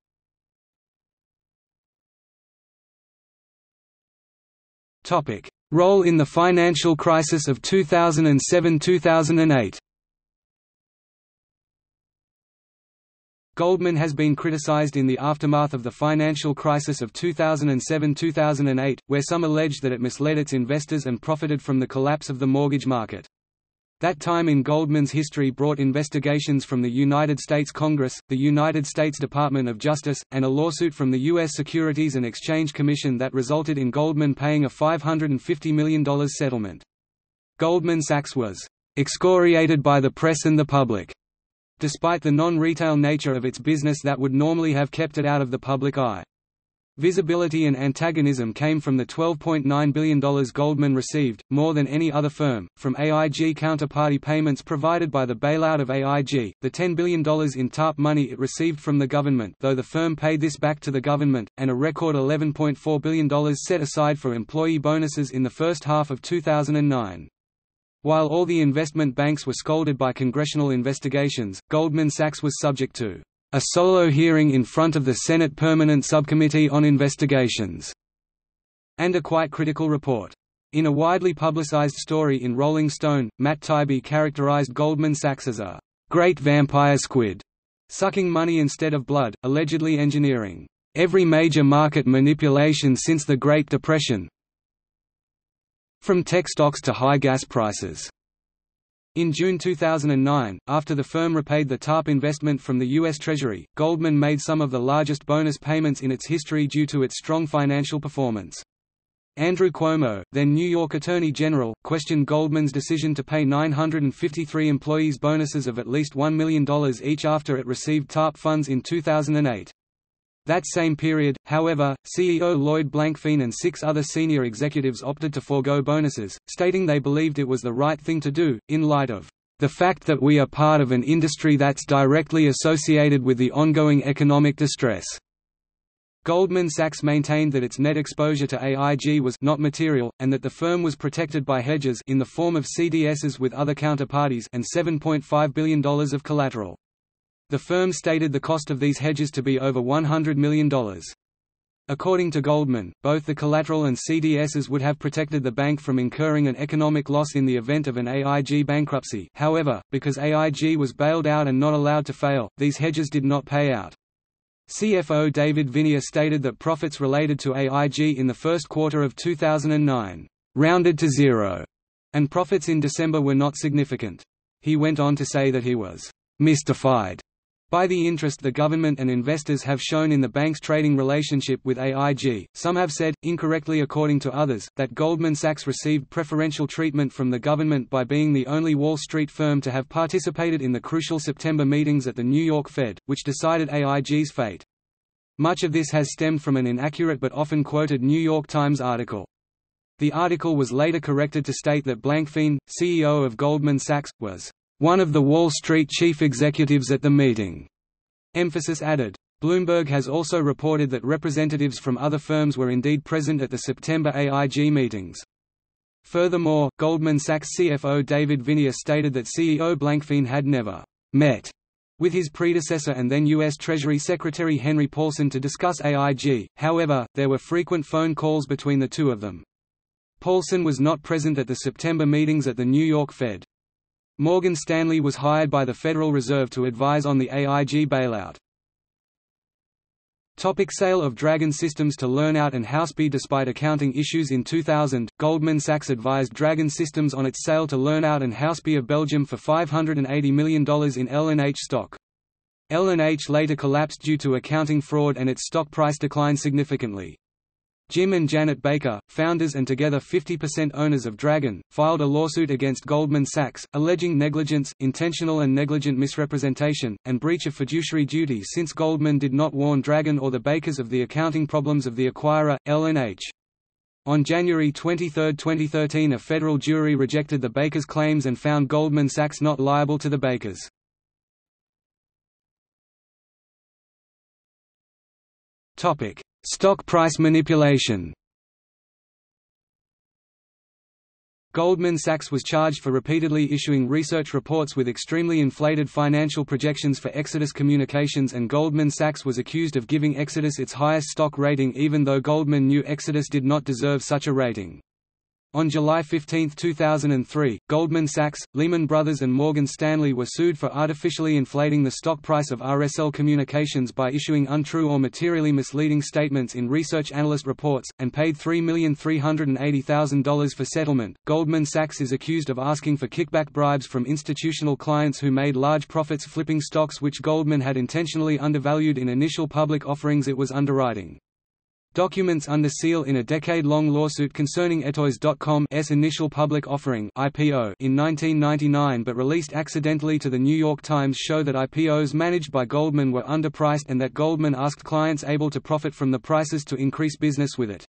Role in the financial crisis of 2007–2008 Goldman has been criticized in the aftermath of the financial crisis of 2007–2008, where some alleged that it misled its investors and profited from the collapse of the mortgage market. That time in Goldman's history brought investigations from the United States Congress, the United States Department of Justice, and a lawsuit from the U.S. Securities and Exchange Commission that resulted in Goldman paying a $550 million settlement. Goldman Sachs was excoriated by the press and the public despite the non-retail nature of its business that would normally have kept it out of the public eye. Visibility and antagonism came from the $12.9 billion Goldman received, more than any other firm, from AIG counterparty payments provided by the bailout of AIG, the $10 billion in TARP money it received from the government though the firm paid this back to the government, and a record $11.4 billion set aside for employee bonuses in the first half of 2009. While all the investment banks were scolded by congressional investigations, Goldman Sachs was subject to a solo hearing in front of the Senate Permanent Subcommittee on Investigations, and a quite critical report. In a widely publicized story in Rolling Stone, Matt Taibbi characterized Goldman Sachs as a great vampire squid, sucking money instead of blood, allegedly engineering every major market manipulation since the Great Depression, from tech stocks to high gas prices. In June 2009, after the firm repaid the TARP investment from the U.S. Treasury, Goldman made some of the largest bonus payments in its history due to its strong financial performance. Andrew Cuomo, then New York Attorney General, questioned Goldman's decision to pay 953 employees bonuses of at least $1 million each after it received TARP funds in 2008. That same period, however, CEO Lloyd Blankfein and six other senior executives opted to forego bonuses, stating they believed it was the right thing to do, in light of the fact that we are part of an industry that's directly associated with the ongoing economic distress. Goldman Sachs maintained that its net exposure to AIG was not material, and that the firm was protected by hedges in the form of CDSs with other counterparties and $7.5 billion of collateral. The firm stated the cost of these hedges to be over $100 million. According to Goldman, both the collateral and CDSs would have protected the bank from incurring an economic loss in the event of an AIG bankruptcy however, because AIG was bailed out and not allowed to fail, these hedges did not pay out. CFO David Viniar stated that profits related to AIG in the first quarter of 2009, "...rounded to zero," and profits in December were not significant. He went on to say that he was "...mystified." By the interest the government and investors have shown in the bank's trading relationship with AIG, some have said, incorrectly according to others, that Goldman Sachs received preferential treatment from the government by being the only Wall Street firm to have participated in the crucial September meetings at the New York Fed, which decided AIG's fate. Much of this has stemmed from an inaccurate but often quoted New York Times article. The article was later corrected to state that Blankfein, CEO of Goldman Sachs, was one of the Wall Street chief executives at the meeting. Emphasis added. Bloomberg has also reported that representatives from other firms were indeed present at the September AIG meetings. Furthermore, Goldman Sachs CFO David Viniar stated that CEO Blankfein had never met with his predecessor and then U.S. Treasury Secretary Henry Paulson to discuss AIG, however, there were frequent phone calls between the two of them. Paulson was not present at the September meetings at the New York Fed. Morgan Stanley was hired by the Federal Reserve to advise on the AIG bailout. Topic sale of Dragon Systems to Lernout and Hauspie Despite accounting issues in 2000, Goldman Sachs advised Dragon Systems on its sale to Lernout and Hauspie of Belgium for $580 million in L&H stock. L&H later collapsed due to accounting fraud and its stock price declined significantly. Jim and Janet Baker, founders and together 50% owners of Dragon, filed a lawsuit against Goldman Sachs, alleging negligence, intentional and negligent misrepresentation, and breach of fiduciary duty since Goldman did not warn Dragon or the Bakers of the accounting problems of the acquirer, L&H. On January 23, 2013 a federal jury rejected the Bakers' claims and found Goldman Sachs not liable to the Bakers. Topic: Stock price manipulation Goldman Sachs was charged for repeatedly issuing research reports with extremely inflated financial projections for Exodus Communications and Goldman Sachs was accused of giving Exodus its highest stock rating even though Goldman knew Exodus did not deserve such a rating. On July 15, 2003, Goldman Sachs, Lehman Brothers and Morgan Stanley were sued for artificially inflating the stock price of RSL Communications by issuing untrue or materially misleading statements in research analyst reports, and paid $3,380,000 for settlement. Goldman Sachs is accused of asking for kickback bribes from institutional clients who made large profits flipping stocks which Goldman had intentionally undervalued in initial public offerings it was underwriting. Documents under seal in a decade-long lawsuit concerning Etoys.com's initial public offering (IPO) in 1999 but released accidentally to the New York Times show that IPOs managed by Goldman were underpriced and that Goldman asked clients able to profit from the prices to increase business with it.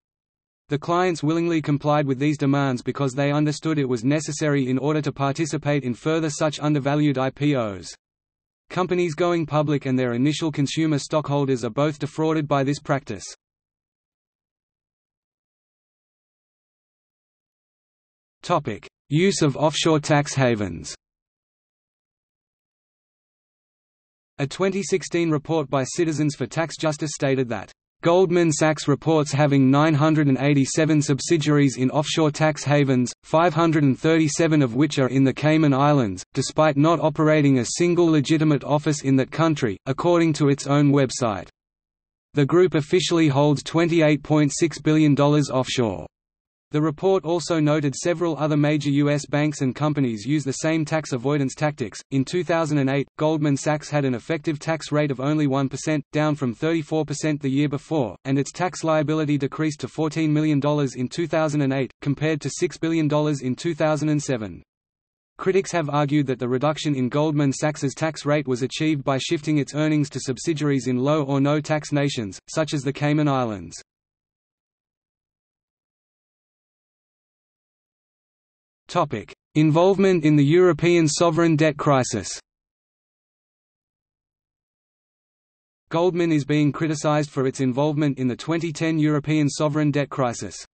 The clients willingly complied with these demands because they understood it was necessary in order to participate in further such undervalued IPOs. Companies going public and their initial consumer stockholders are both defrauded by this practice. Use of offshore tax havens. A 2016 report by Citizens for Tax Justice stated that Goldman Sachs reports having 987 subsidiaries in offshore tax havens, 537 of which are in the Cayman Islands, despite not operating a single legitimate office in that country, according to its own website. The group officially holds $28.6 billion offshore. The report also noted several other major U.S. banks and companies use the same tax avoidance tactics. In 2008, Goldman Sachs had an effective tax rate of only 1%, down from 34% the year before, and its tax liability decreased to $14 million in 2008, compared to $6 billion in 2007. Critics have argued that the reduction in Goldman Sachs's tax rate was achieved by shifting its earnings to subsidiaries in low or no tax nations, such as the Cayman Islands. Involvement in the European sovereign debt crisis. Goldman is being criticized for its involvement in the 2010 European sovereign debt crisis.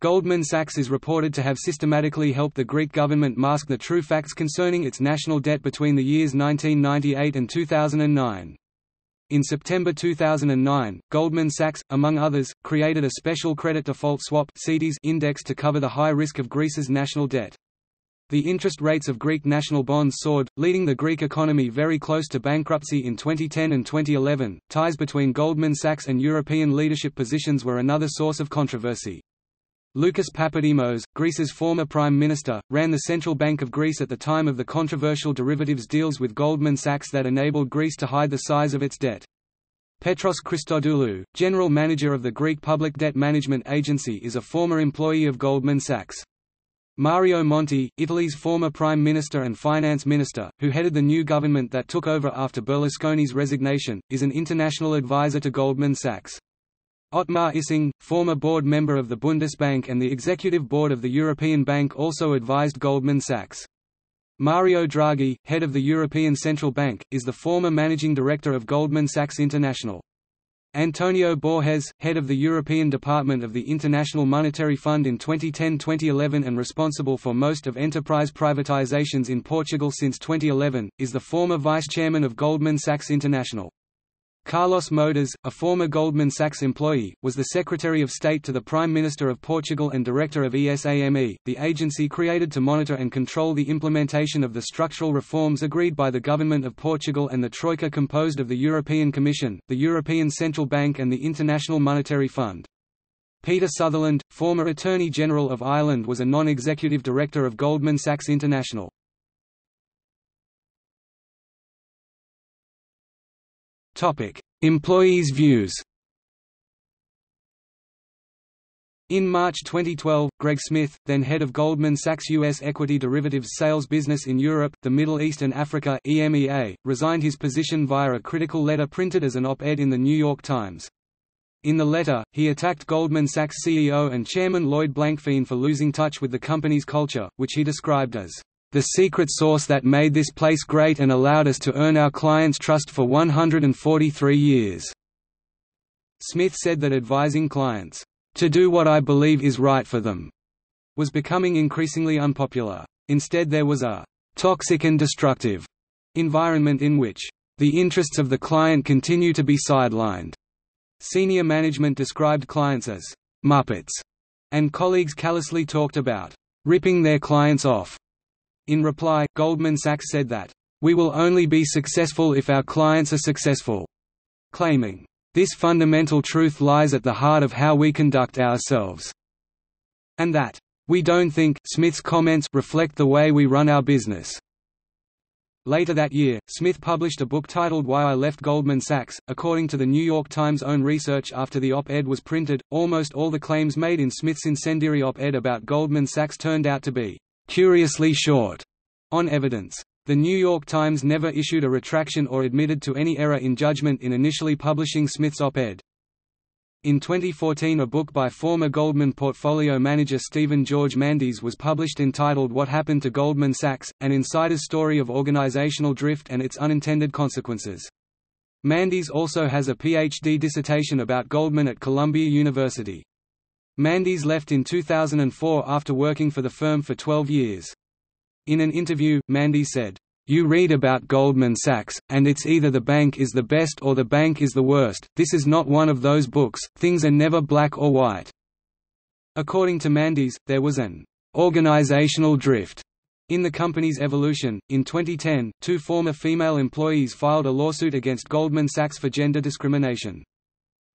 Goldman Sachs is reported to have systematically helped the Greek government mask the true facts concerning its national debt between the years 1998 and 2009. In September 2009, Goldman Sachs, among others, created a special credit default swap index to cover the high risk of Greece's national debt. The interest rates of Greek national bonds soared, leading the Greek economy very close to bankruptcy in 2010 and 2011. Ties between Goldman Sachs and European leadership positions were another source of controversy. Lucas Papademos, Greece's former prime minister, ran the Central Bank of Greece at the time of the controversial derivatives deals with Goldman Sachs that enabled Greece to hide the size of its debt. Petros Christodoulou, general manager of the Greek Public Debt Management Agency is a former employee of Goldman Sachs. Mario Monti, Italy's former prime minister and finance minister, who headed the new government that took over after Berlusconi's resignation, is an international advisor to Goldman Sachs. Otmar Issing, former board member of the Bundesbank and the executive board of the European Bank also advised Goldman Sachs. Mario Draghi, head of the European Central Bank, is the former managing director of Goldman Sachs International. Antonio Borges, head of the European Department of the International Monetary Fund in 2010-2011 and responsible for most of enterprise privatizations in Portugal since 2011, is the former vice chairman of Goldman Sachs International. Carlos Moedas, a former Goldman Sachs employee, was the Secretary of State to the Prime Minister of Portugal and Director of ESAME, the agency created to monitor and control the implementation of the structural reforms agreed by the Government of Portugal and the Troika composed of the European Commission, the European Central Bank and the International Monetary Fund. Peter Sutherland, former Attorney General of Ireland was a non-executive director of Goldman Sachs International. Employees' views. In March 2012, Greg Smith, then head of Goldman Sachs U.S. equity derivatives sales business in Europe, the Middle East and Africa (EMEA), resigned his position via a critical letter printed as an op-ed in the New York Times. In the letter, he attacked Goldman Sachs CEO and chairman Lloyd Blankfein for losing touch with the company's culture, which he described as the secret sauce that made this place great and allowed us to earn our clients' trust for 143 years." Smith said that advising clients, "...to do what I believe is right for them," was becoming increasingly unpopular. Instead there was a "...toxic and destructive," environment in which, "...the interests of the client continue to be sidelined." Senior management described clients as "...muppets," and colleagues callously talked about "...ripping their clients off." In reply, Goldman Sachs said that, "...we will only be successful if our clients are successful," claiming, "...this fundamental truth lies at the heart of how we conduct ourselves," and that, "...we don't think Smith's comments reflect the way we run our business." Later that year, Smith published a book titled Why I Left Goldman Sachs. According to the New York Times' own research after the op ed was printed, almost all the claims made in Smith's incendiary op ed about Goldman Sachs turned out to be curiously short on evidence. The New York Times never issued a retraction or admitted to any error in judgment in initially publishing Smith's op-ed. In 2014 a book by former Goldman portfolio manager Steven George Mandis was published entitled What Happened to Goldman Sachs, an insider's story of organizational drift and its unintended consequences. Mandis also has a PhD dissertation about Goldman at Columbia University. Mandis left in 2004 after working for the firm for 12 years. In an interview, Mandis said, "You read about Goldman Sachs, and it's either the bank is the best or the bank is the worst, this is not one of those books, things are never black or white." According to Mandis, there was an organizational drift in the company's evolution, in 2010, two former female employees filed a lawsuit against Goldman Sachs for gender discrimination.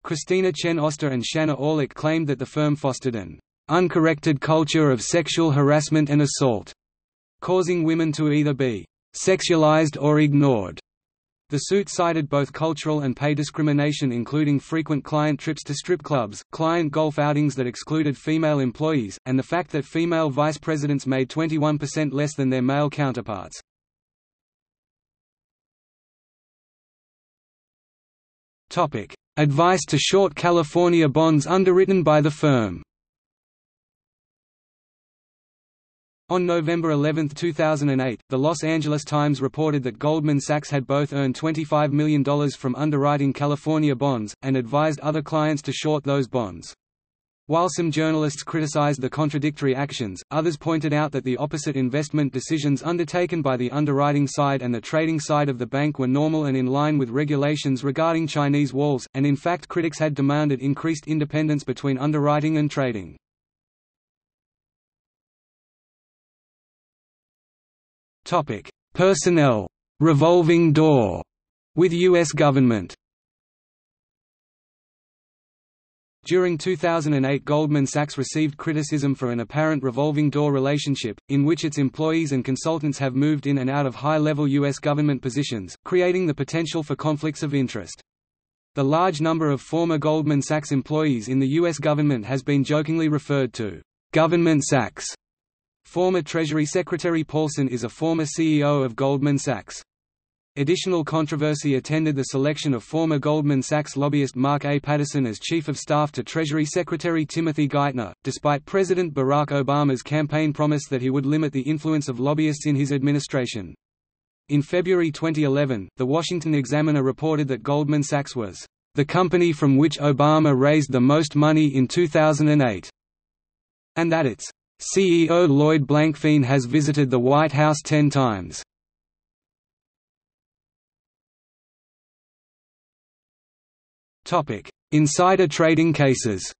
Christina Chen Oster and Shanna Orlick claimed that the firm fostered an uncorrected culture of sexual harassment and assault, causing women to either be sexualized or ignored. The suit cited both cultural and pay discrimination including frequent client trips to strip clubs, client golf outings that excluded female employees, and the fact that female vice presidents made 21% less than their male counterparts. Topic: Advice to short California bonds underwritten by the firm. On November 11, 2008, the Los Angeles Times reported that Goldman Sachs had both earned $25 million from underwriting California bonds, and advised other clients to short those bonds. While some journalists criticized the contradictory actions, others pointed out that the opposite investment decisions undertaken by the underwriting side and the trading side of the bank were normal and in line with regulations regarding Chinese walls, and in fact critics had demanded increased independence between underwriting and trading. Personnel revolving door with U.S. government During 2008 Goldman Sachs received criticism for an apparent revolving door relationship, in which its employees and consultants have moved in and out of high-level U.S. government positions, creating the potential for conflicts of interest. The large number of former Goldman Sachs employees in the U.S. government has been jokingly referred to, "'Government Sachs'". Former Treasury Secretary Paulson is a former CEO of Goldman Sachs. Additional controversy attended the selection of former Goldman Sachs lobbyist Mark A. Patterson as Chief of Staff to Treasury Secretary Timothy Geithner, despite President Barack Obama's campaign promise that he would limit the influence of lobbyists in his administration. In February 2011, The Washington Examiner reported that Goldman Sachs was the company from which Obama raised the most money in 2008, and that its CEO Lloyd Blankfein has visited the White House ten times. Insider trading cases.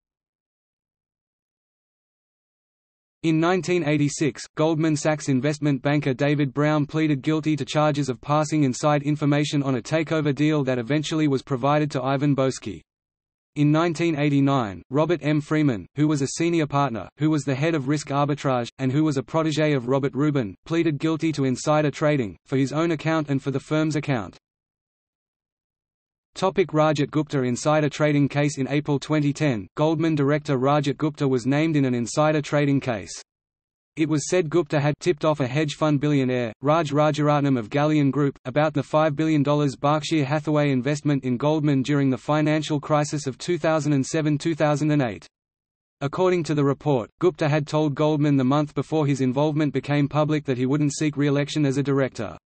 In 1986, Goldman Sachs investment banker David Brown pleaded guilty to charges of passing inside information on a takeover deal that eventually was provided to Ivan Boesky. In 1989, Robert M. Freeman, who was a senior partner, who was the head of risk arbitrage, and who was a protege of Robert Rubin, pleaded guilty to insider trading, for his own account and for the firm's account. Topic Rajat Gupta insider trading case In April 2010, Goldman director Rajat Gupta was named in an insider trading case. It was said Gupta had tipped off a hedge fund billionaire, Raj Rajaratnam of Galleon Group, about the $5 billion Berkshire Hathaway investment in Goldman during the financial crisis of 2007–2008. According to the report, Gupta had told Goldman the month before his involvement became public that he wouldn't seek re-election as a director.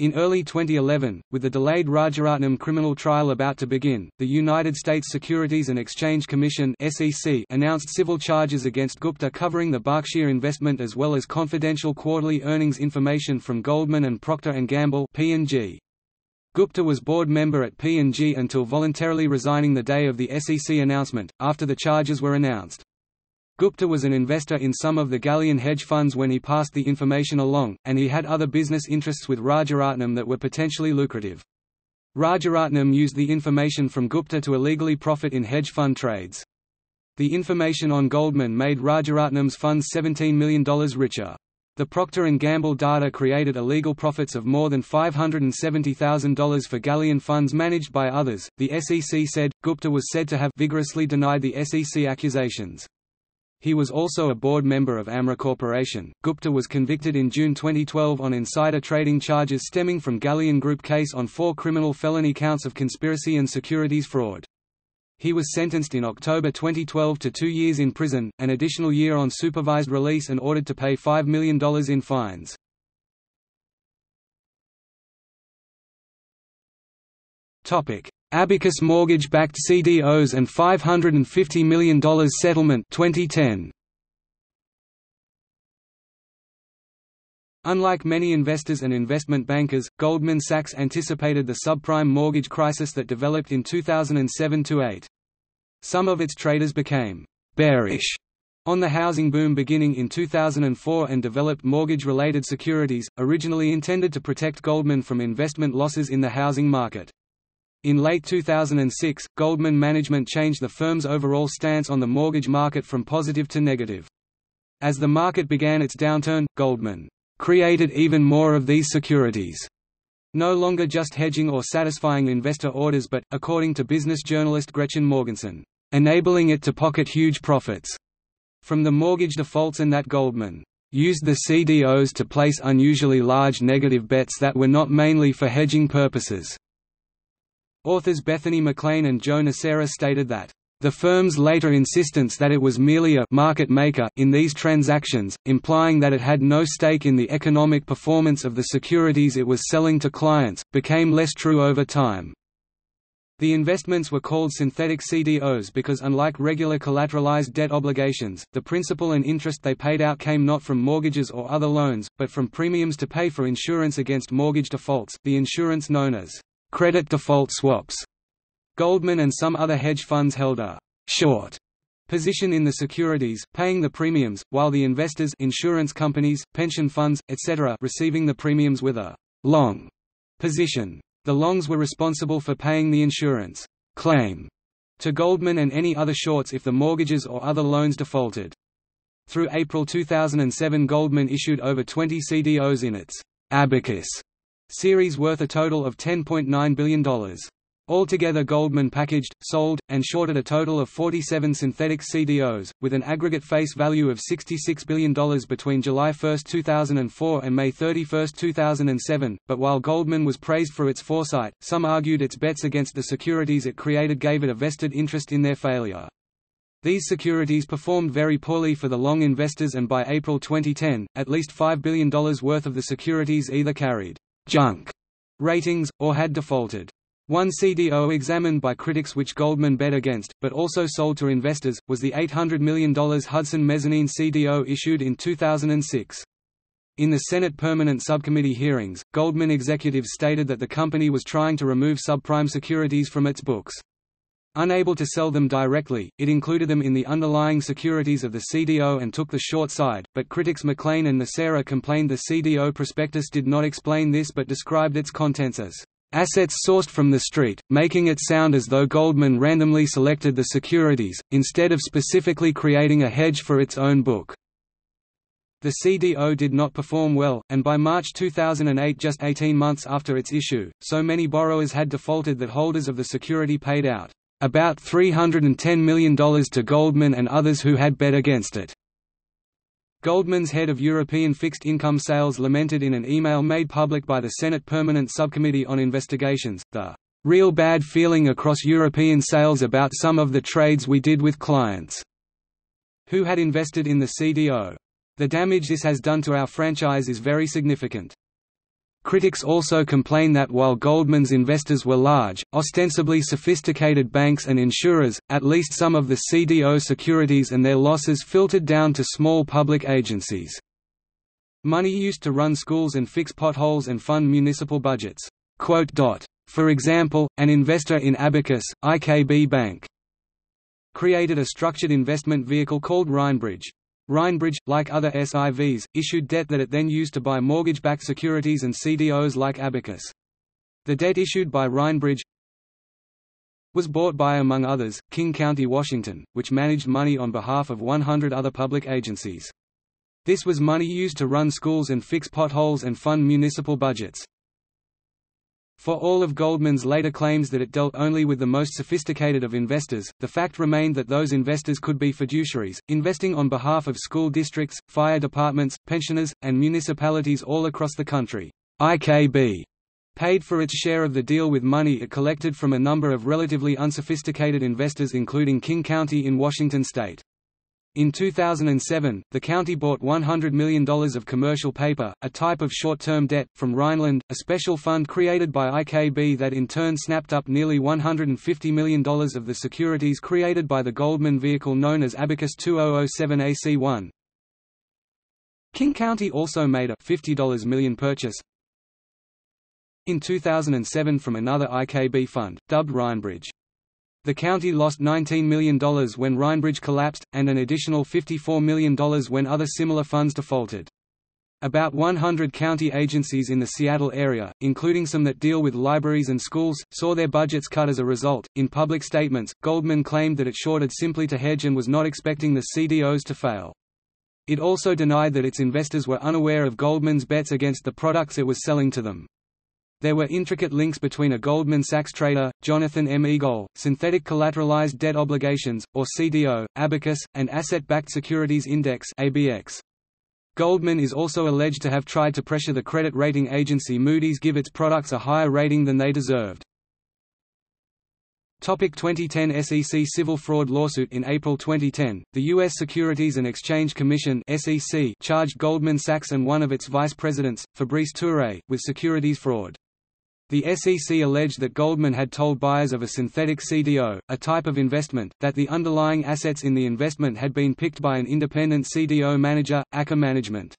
In early 2011, with the delayed Rajaratnam criminal trial about to begin, the United States Securities and Exchange Commission (SEC) announced civil charges against Gupta covering the Berkshire investment as well as confidential quarterly earnings information from Goldman and Procter & Gamble (P&G). Gupta was board member at P&G until voluntarily resigning the day of the SEC announcement, after the charges were announced. Gupta was an investor in some of the Galleon hedge funds when he passed the information along, and he had other business interests with Rajaratnam that were potentially lucrative. Rajaratnam used the information from Gupta to illegally profit in hedge fund trades. The information on Goldman made Rajaratnam's funds $17 million richer. The Procter & Gamble data created illegal profits of more than $570,000 for Galleon funds managed by others. The SEC said Gupta was said to have vigorously denied the SEC accusations. He was also a board member of AMR Corporation. Gupta was convicted in June 2012 on insider trading charges stemming from Galleon Group case on four criminal felony counts of conspiracy and securities fraud. He was sentenced in October 2012 to two years in prison, an additional year on supervised release and ordered to pay $5 million in fines. Abacus mortgage-backed CDOs and $550 million settlement 2010. Unlike many investors and investment bankers, Goldman Sachs anticipated the subprime mortgage crisis that developed in 2007–8. Some of its traders became «bearish» on the housing boom beginning in 2004 and developed mortgage-related securities, originally intended to protect Goldman from investment losses in the housing market. In late 2006, Goldman management changed the firm's overall stance on the mortgage market from positive to negative. As the market began its downturn, Goldman created even more of these securities, no longer just hedging or satisfying investor orders but, according to business journalist Gretchen Morgenson, enabling it to pocket huge profits from the mortgage defaults and that Goldman used the CDOs to place unusually large negative bets that were not mainly for hedging purposes. Authors Bethany McLean and Joe Nocera stated that, "...the firm's later insistence that it was merely a market maker in these transactions, implying that it had no stake in the economic performance of the securities it was selling to clients, became less true over time." The investments were called synthetic CDOs because unlike regular collateralized debt obligations, the principal and interest they paid out came not from mortgages or other loans, but from premiums to pay for insurance against mortgage defaults the insurance known as credit default swaps. Goldman and some other hedge funds held a «short» position in the securities, paying the premiums, while the investors insurance companies, pension funds, etc. receiving the premiums with a «long» position. The longs were responsible for paying the insurance claim to Goldman and any other shorts if the mortgages or other loans defaulted. Through April 2007 Goldman issued over 20 CDOs in its Abacus series worth a total of $10.9 billion. Altogether Goldman packaged, sold, and shorted a total of 47 synthetic CDOs, with an aggregate face value of $66 billion between July 1, 2004 and May 31, 2007, but while Goldman was praised for its foresight, some argued its bets against the securities it created gave it a vested interest in their failure. These securities performed very poorly for the long investors and by April 2010, at least $5 billion worth of the securities either carried «junk» ratings, or had defaulted. One CDO examined by critics which Goldman bet against, but also sold to investors, was the $800 million Hudson Mezzanine CDO issued in 2006. In the Senate Permanent Subcommittee hearings, Goldman executives stated that the company was trying to remove subprime securities from its books. Unable to sell them directly, it included them in the underlying securities of the CDO and took the short side, but critics McLean and Nocera complained the CDO prospectus did not explain this but described its contents as assets sourced from the street, making it sound as though Goldman randomly selected the securities, instead of specifically creating a hedge for its own book. The CDO did not perform well, and by March 2008 just 18 months after its issue, so many borrowers had defaulted that holders of the security paid out about $310 million to Goldman and others who had bet against it. Goldman's head of European fixed income sales lamented in an email made public by the Senate Permanent Subcommittee on Investigations, the real bad feeling across European sales about some of the trades we did with clients who had invested in the CDO. The damage this has done to our franchise is very significant. Critics also complain that while Goldman's investors were large, ostensibly sophisticated banks and insurers, at least some of the CDO securities and their losses filtered down to small public agencies. Money used to run schools and fix potholes and fund municipal budgets. For example, an investor in Abacus, IKB Bank, created a structured investment vehicle called Rhinebridge. Rhinebridge, like other SIVs, issued debt that it then used to buy mortgage-backed securities and CDOs like Abacus. The debt issued by Rhinebridge was bought by among others, King County Washington, which managed money on behalf of 100 other public agencies. This was money used to run schools and fix potholes and fund municipal budgets. For all of Goldman's later claims that it dealt only with the most sophisticated of investors, the fact remained that those investors could be fiduciaries, investing on behalf of school districts, fire departments, pensioners, and municipalities all across the country. IKB paid for its share of the deal with money it collected from a number of relatively unsophisticated investors including King County in Washington state. In 2007, the county bought $100 million of commercial paper, a type of short-term debt, from Rhineland, a special fund created by IKB that in turn snapped up nearly $150 million of the securities created by the Goldman vehicle known as Abacus 2007 AC1. King County also made a $50 million purchase in 2007 from another IKB fund, dubbed Rhinebridge. The county lost $19 million when Rhinebridge collapsed, and an additional $54 million when other similar funds defaulted. About 100 county agencies in the Seattle area, including some that deal with libraries and schools, saw their budgets cut as a result. In public statements, Goldman claimed that it shorted simply to hedge and was not expecting the CDOs to fail. It also denied that its investors were unaware of Goldman's bets against the products it was selling to them. There were intricate links between a Goldman Sachs trader, Jonathan M. Egol, synthetic collateralized debt obligations, or CDO, Abacus, and asset-backed securities index ABX. Goldman is also alleged to have tried to pressure the credit rating agency Moody's give its products a higher rating than they deserved. Topic 2010 SEC civil fraud lawsuit In April 2010, the U.S. Securities and Exchange Commission SEC charged Goldman Sachs and one of its vice presidents, Fabrice Touré, with securities fraud. The SEC alleged that Goldman had told buyers of a synthetic CDO, a type of investment, that the underlying assets in the investment had been picked by an independent CDO manager, ACA Management.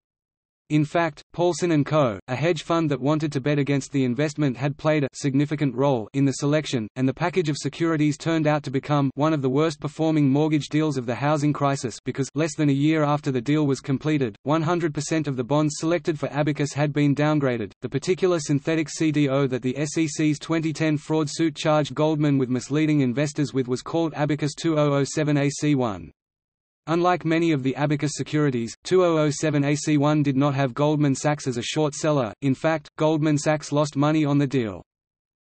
In fact, Paulson & Co., a hedge fund that wanted to bet against the investment had played a significant role in the selection, and the package of securities turned out to become one of the worst performing mortgage deals of the housing crisis because less than a year after the deal was completed, 100% of the bonds selected for Abacus had been downgraded. The particular synthetic CDO that the SEC's 2010 fraud suit charged Goldman with misleading investors with was called Abacus 2007 AC1. Unlike many of the Abacus securities, 2007 AC1 did not have Goldman Sachs as a short seller, in fact, Goldman Sachs lost money on the deal.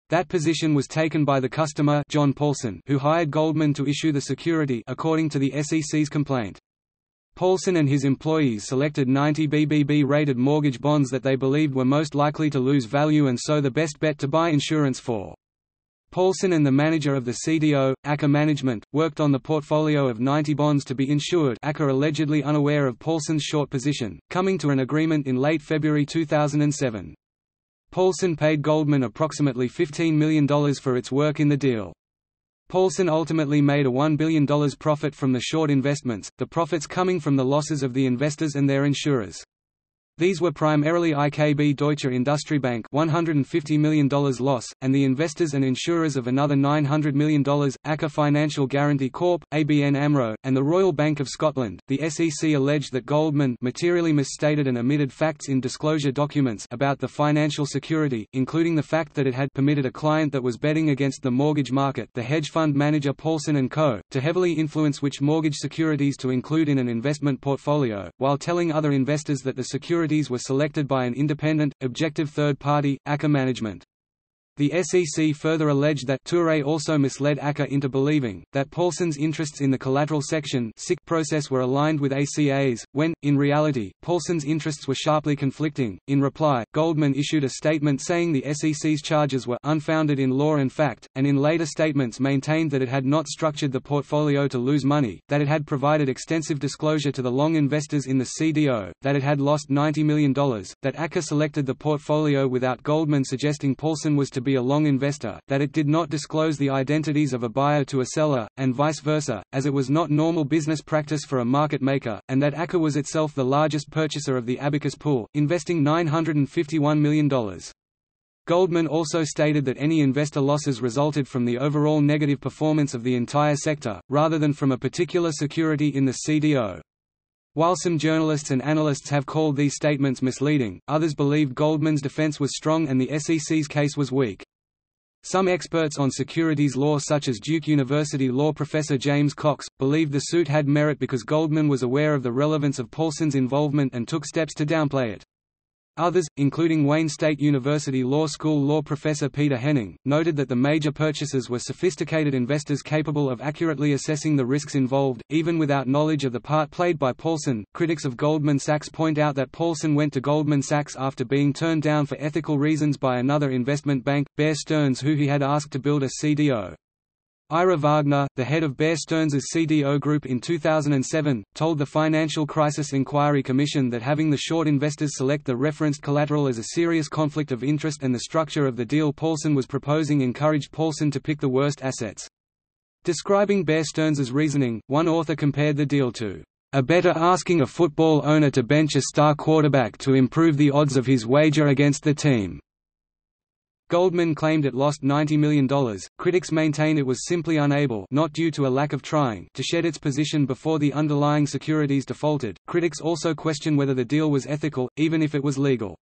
That position was taken by the customer John Paulson who hired Goldman to issue the security according to the SEC's complaint. Paulson and his employees selected 90 BBB-rated mortgage bonds that they believed were most likely to lose value and so the best bet to buy insurance for. Paulson and the manager of the CDO, ACA Management, worked on the portfolio of 90 bonds to be insured ACA allegedly unaware of Paulson's short position, coming to an agreement in late February 2007. Paulson paid Goldman approximately $15 million for its work in the deal. Paulson ultimately made a $1 billion profit from the short investments, the profits coming from the losses of the investors and their insurers. These were primarily IKB Deutsche Industriebank $150 million loss, and the investors and insurers of another $900 million, ACA Financial Guarantee Corp., ABN AMRO, and the Royal Bank of Scotland. The SEC alleged that Goldman materially misstated and omitted facts in disclosure documents about the financial security, including the fact that it had permitted a client that was betting against the mortgage market the hedge fund manager Paulson & Co., to heavily influence which mortgage securities to include in an investment portfolio, while telling other investors that the security securities were selected by an independent, objective third party, ACA Management. The SEC further alleged that Toure also misled ACA into believing, that Paulson's interests in the collateral section process were aligned with ACA's, when, in reality, Paulson's interests were sharply conflicting. In reply, Goldman issued a statement saying the SEC's charges were unfounded in law and fact, and in later statements maintained that it had not structured the portfolio to lose money, that it had provided extensive disclosure to the long investors in the CDO, that it had lost $90 million, that ACA selected the portfolio without Goldman suggesting Paulson was to be a long investor, that it did not disclose the identities of a buyer to a seller, and vice versa, as it was not normal business practice for a market maker, and that ACA was itself the largest purchaser of the Abacus pool, investing $951 million. Goldman also stated that any investor losses resulted from the overall negative performance of the entire sector, rather than from a particular security in the CDO. While some journalists and analysts have called these statements misleading, others believed Goldman's defense was strong and the SEC's case was weak. Some experts on securities law such as Duke University law professor James Cox, believe the suit had merit because Goldman was aware of the relevance of Paulson's involvement and took steps to downplay it. Others, including Wayne State University Law School law professor Peter Henning, noted that the major purchasers were sophisticated investors capable of accurately assessing the risks involved, even without knowledge of the part played by Paulson. Critics of Goldman Sachs point out that Paulson went to Goldman Sachs after being turned down for ethical reasons by another investment bank, Bear Stearns, who he had asked to build a CDO. Ira Wagner, the head of Bear Stearns' CDO Group in 2007, told the Financial Crisis Inquiry Commission that having the short investors select the referenced collateral as a serious conflict of interest and the structure of the deal Paulson was proposing encouraged Paulson to pick the worst assets. Describing Bear Stearns' reasoning, one author compared the deal to a bettor asking a football owner to bench a star quarterback to improve the odds of his wager against the team. Goldman claimed it lost $90 million. Critics maintain it was simply unable, not due to a lack of trying, to shed its position before the underlying securities defaulted. Critics also question whether the deal was ethical, even if it was legal.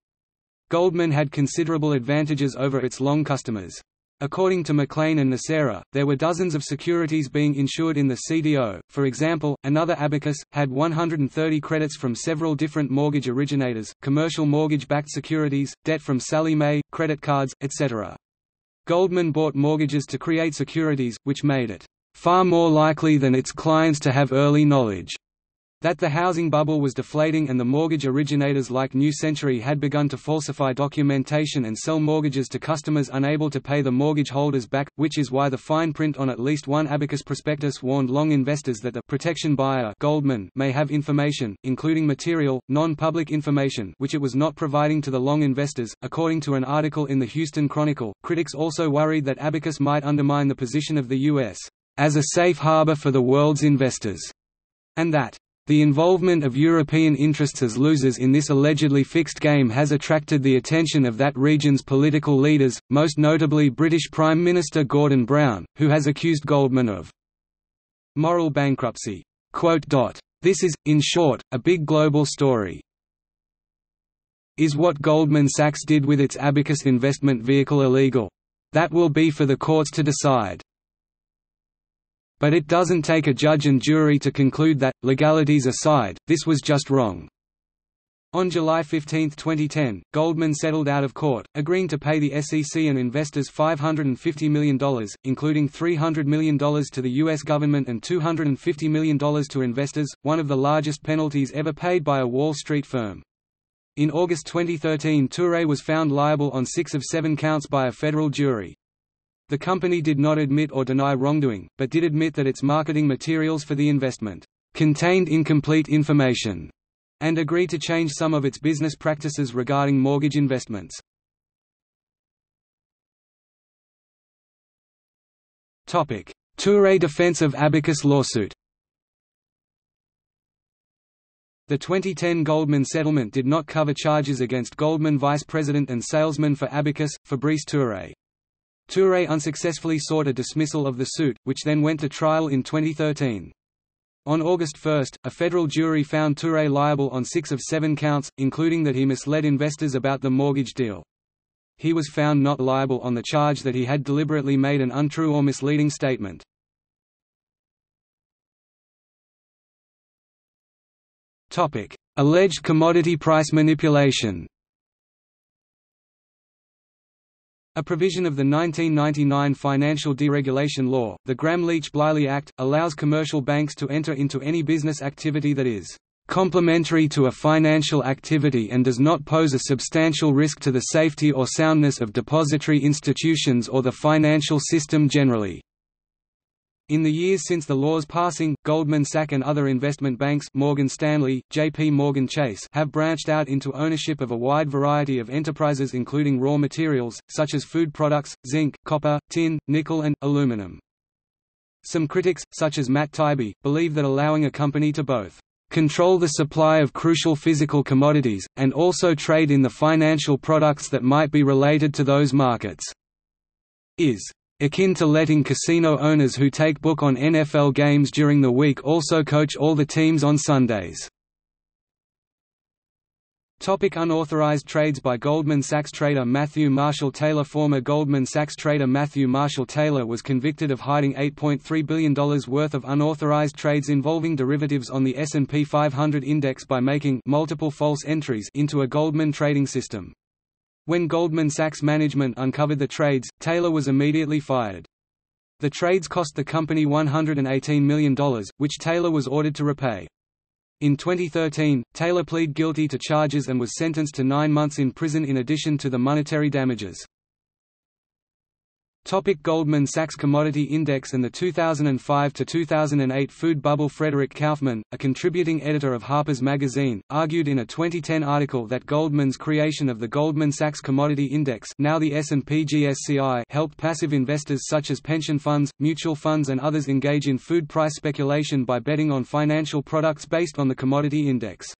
Goldman had considerable advantages over its long customers. According to McLean and Nocera, there were dozens of securities being insured in the CDO. For example, another Abacus had 130 credits from several different mortgage originators, commercial mortgage-backed securities, debt from Sallie Mae, credit cards, etc. Goldman bought mortgages to create securities, which made it far more likely than its clients to have early knowledge That the housing bubble was deflating and the mortgage originators like New Century had begun to falsify documentation and sell mortgages to customers unable to pay the mortgage holders back, which is why the fine print on at least one Abacus prospectus warned long investors that the protection buyer Goldman may have information, including material, non-public information which it was not providing to the long investors. According to an article in the Houston Chronicle, critics also worried that Abacus might undermine the position of the U.S. as a safe harbor for the world's investors, and that the involvement of European interests as losers in this allegedly fixed game has attracted the attention of that region's political leaders, most notably British Prime Minister Gordon Brown, who has accused Goldman of moral bankruptcy. This is, in short, a big global story. Is what Goldman Sachs did with its Abacus investment vehicle illegal? That will be for the courts to decide. But it doesn't take a judge and jury to conclude that, legalities aside, this was just wrong. On July 15, 2010, Goldman settled out of court, agreeing to pay the SEC and investors $550 million, including $300 million to the U.S. government and $250 million to investors, one of the largest penalties ever paid by a Wall Street firm. In August 2013 Touré was found liable on six of seven counts by a federal jury. The company did not admit or deny wrongdoing, but did admit that its marketing materials for the investment contained incomplete information, and agreed to change some of its business practices regarding mortgage investments. Topic: Touré defense of Abacus lawsuit The 2010 Goldman settlement did not cover charges against Goldman vice president and salesman for Abacus, Fabrice Touré. Touré unsuccessfully sought a dismissal of the suit, which then went to trial in 2013. On August 1, a federal jury found Touré liable on six of seven counts, including that he misled investors about the mortgage deal. He was found not liable on the charge that he had deliberately made an untrue or misleading statement. Alleged commodity price manipulation A provision of the 1999 Financial Deregulation Law, the Gramm-Leach-Bliley Act, allows commercial banks to enter into any business activity that is complementary to a financial activity and does not pose a substantial risk to the safety or soundness of depository institutions or the financial system generally. In the years since the law's passing, Goldman Sachs and other investment banks Morgan Stanley, JP Morgan Chase have branched out into ownership of a wide variety of enterprises including raw materials, such as food products, zinc, copper, tin, nickel and, aluminum. Some critics, such as Matt Taibbi, believe that allowing a company to both control the supply of crucial physical commodities, and also trade in the financial products that might be related to those markets, is akin to letting casino owners who take book on NFL games during the week also coach all the teams on Sundays. Topic unauthorized trades by Goldman Sachs trader Matthew Marshall Taylor Former Goldman Sachs trader Matthew Marshall Taylor was convicted of hiding $8.3 billion worth of unauthorized trades involving derivatives on the S&P 500 index by making multiple false entries into a Goldman trading system. When Goldman Sachs management uncovered the trades, Taylor was immediately fired. The trades cost the company $118 million, which Taylor was ordered to repay. In 2013, Taylor plead guilty to charges and was sentenced to nine months in prison in addition to the monetary damages. Topic Goldman Sachs Commodity Index and the 2005–2008 food bubble Frederick Kaufman, a contributing editor of Harper's Magazine, argued in a 2010 article that Goldman's creation of the Goldman Sachs Commodity Index now the S&P GSCI helped passive investors such as pension funds, mutual funds and others engage in food price speculation by betting on financial products based on the commodity index.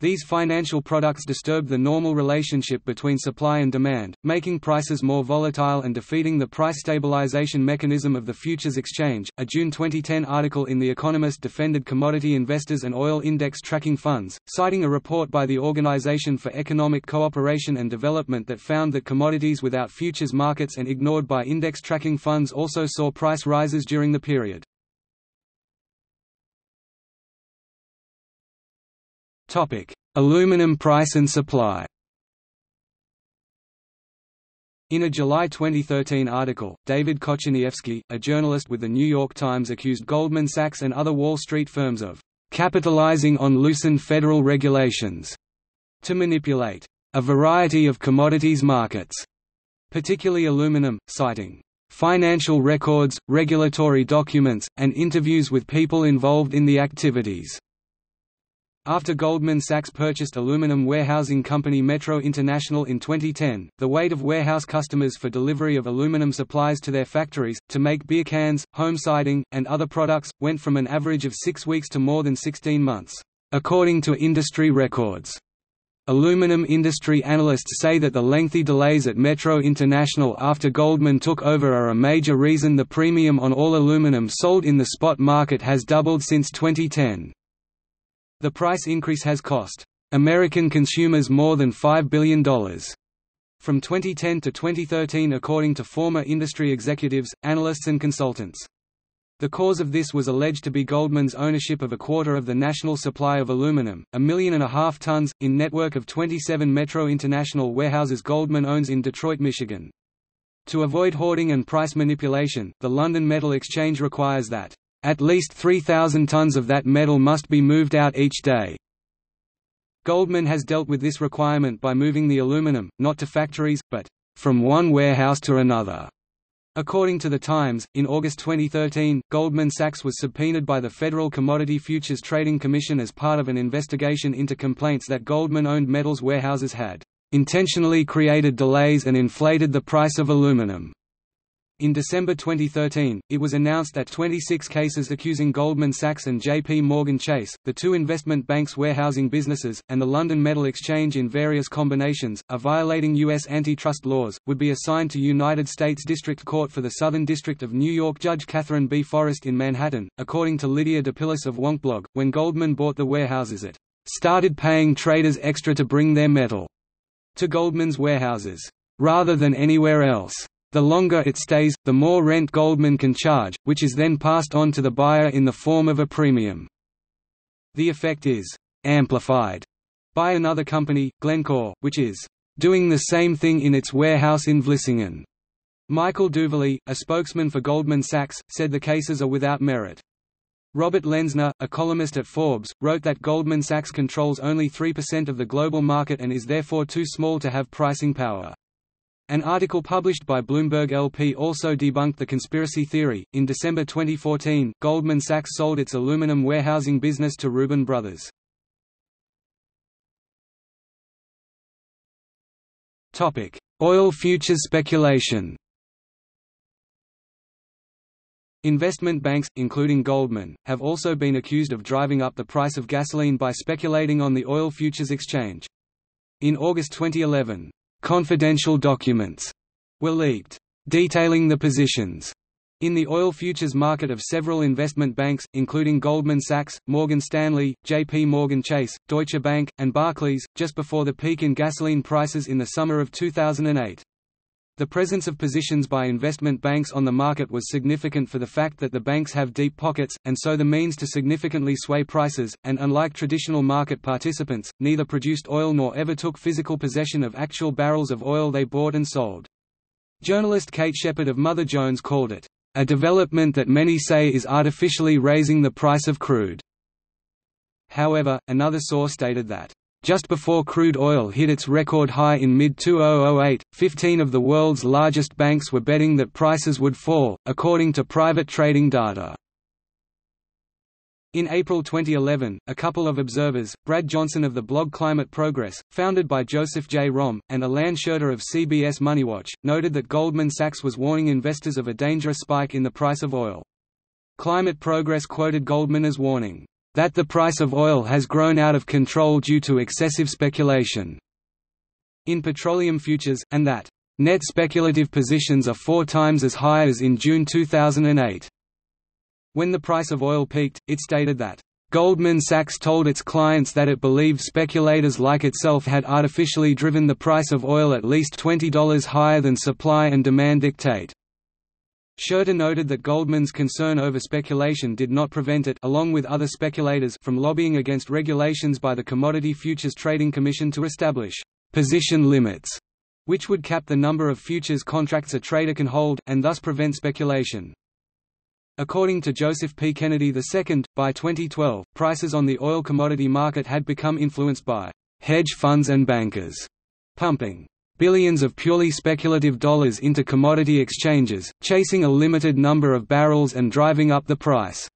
These financial products disturb the normal relationship between supply and demand, making prices more volatile and defeating the price stabilization mechanism of the futures exchange. A June 2010 article in The Economist defended commodity investors and oil index tracking funds, citing a report by the Organization for Economic Cooperation and Development that found that commodities without futures markets and ignored by index tracking funds also saw price rises during the period. Aluminum price and supply. In a July 2013 article, David Kocieniewski, a journalist with The New York Times accused Goldman Sachs and other Wall Street firms of capitalizing on loosened federal regulations to manipulate a variety of commodities markets, particularly aluminum, citing financial records, regulatory documents, and interviews with people involved in the activities. After Goldman Sachs purchased aluminum warehousing company Metro International in 2010, the wait of warehouse customers for delivery of aluminum supplies to their factories, to make beer cans, home siding, and other products, went from an average of six weeks to more than 16 months, according to industry records. Aluminum industry analysts say that the lengthy delays at Metro International after Goldman took over are a major reason the premium on all aluminum sold in the spot market has doubled since 2010. The price increase has cost American consumers more than $5 billion. From 2010 to 2013 according to former industry executives, analysts and consultants. The cause of this was alleged to be Goldman's ownership of a quarter of the national supply of aluminum, a million and a half tons, in network of 27 Metro International warehouses Goldman owns in Detroit, Michigan. To avoid hoarding and price manipulation, the London Metal Exchange requires that at least 3,000 tons of that metal must be moved out each day. Goldman has dealt with this requirement by moving the aluminum, not to factories, but from one warehouse to another. According to The Times, in August 2013, Goldman Sachs was subpoenaed by the Federal Commodity Futures Trading Commission as part of an investigation into complaints that Goldman-owned metals warehouses had intentionally created delays and inflated the price of aluminum. In December 2013, it was announced that 26 cases accusing Goldman Sachs and J.P. Morgan Chase, the two investment banks warehousing businesses, and the London Metal Exchange in various combinations, are violating U.S. antitrust laws, would be assigned to United States District Court for the Southern District of New York Judge Katherine B. Forrest in Manhattan. According to Lydia DePillis of Wonkblog, when Goldman bought the warehouses it started paying traders extra to bring their metal to Goldman's warehouses, rather than anywhere else. The longer it stays, the more rent Goldman can charge, which is then passed on to the buyer in the form of a premium. The effect is amplified by another company, Glencore, which is doing the same thing in its warehouse in Vlissingen. Michael Duvally, a spokesman for Goldman Sachs, said the cases are without merit. Robert Lenzner, a columnist at Forbes, wrote that Goldman Sachs controls only 3% of the global market and is therefore too small to have pricing power. An article published by Bloomberg LP also debunked the conspiracy theory. In December 2014, Goldman Sachs sold its aluminum warehousing business to Reuben Brothers. Topic: Oil futures speculation. Investment banks, including Goldman, have also been accused of driving up the price of gasoline by speculating on the oil futures exchange. In August 2011, confidential documents were leaked, detailing the positions in the oil futures market of several investment banks, including Goldman Sachs, Morgan Stanley, J.P. Morgan Chase, Deutsche Bank, and Barclays, just before the peak in gasoline prices in the summer of 2008. The presence of positions by investment banks on the market was significant for the fact that the banks have deep pockets, and so the means to significantly sway prices, and unlike traditional market participants, neither produced oil nor ever took physical possession of actual barrels of oil they bought and sold. Journalist Kate Sheppard of Mother Jones called it, "...a development that many say is artificially raising the price of crude." However, another source stated that just before crude oil hit its record high in mid-2008, 15 of the world's largest banks were betting that prices would fall, according to private trading data. In April 2011, a couple of observers, Brad Johnson of the blog Climate Progress, founded by Joseph J. Romm, and Alan Sherter of CBS Moneywatch, noted that Goldman Sachs was warning investors of a dangerous spike in the price of oil. Climate Progress quoted Goldman as warning, that the price of oil has grown out of control due to excessive speculation in petroleum futures, and that net speculative positions are four times as high as in June 2008. When the price of oil peaked, it stated that Goldman Sachs told its clients that it believed speculators like itself had artificially driven the price of oil at least $20 higher than supply and demand dictate. Sherter noted that Goldman's concern over speculation did not prevent it along with other speculators from lobbying against regulations by the Commodity Futures Trading Commission to establish «position limits» which would cap the number of futures contracts a trader can hold, and thus prevent speculation. According to Joseph P. Kennedy II, by 2012, prices on the oil commodity market had become influenced by hedge funds and bankers pumping billions of purely speculative dollars into commodity exchanges, chasing a limited number of barrels and driving up the price.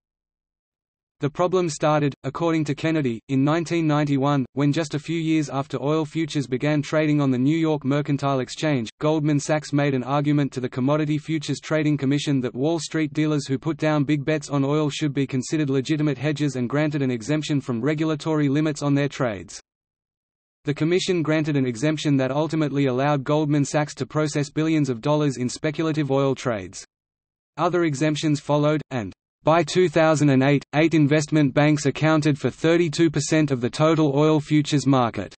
The problem started, according to Kennedy, in 1991, when just a few years after oil futures began trading on the New York Mercantile Exchange, Goldman Sachs made an argument to the Commodity Futures Trading Commission that Wall Street dealers who put down big bets on oil should be considered legitimate hedges and granted an exemption from regulatory limits on their trades. The Commission granted an exemption that ultimately allowed Goldman Sachs to process billions of dollars in speculative oil trades. Other exemptions followed, and by 2008, eight investment banks accounted for 32% of the total oil futures market.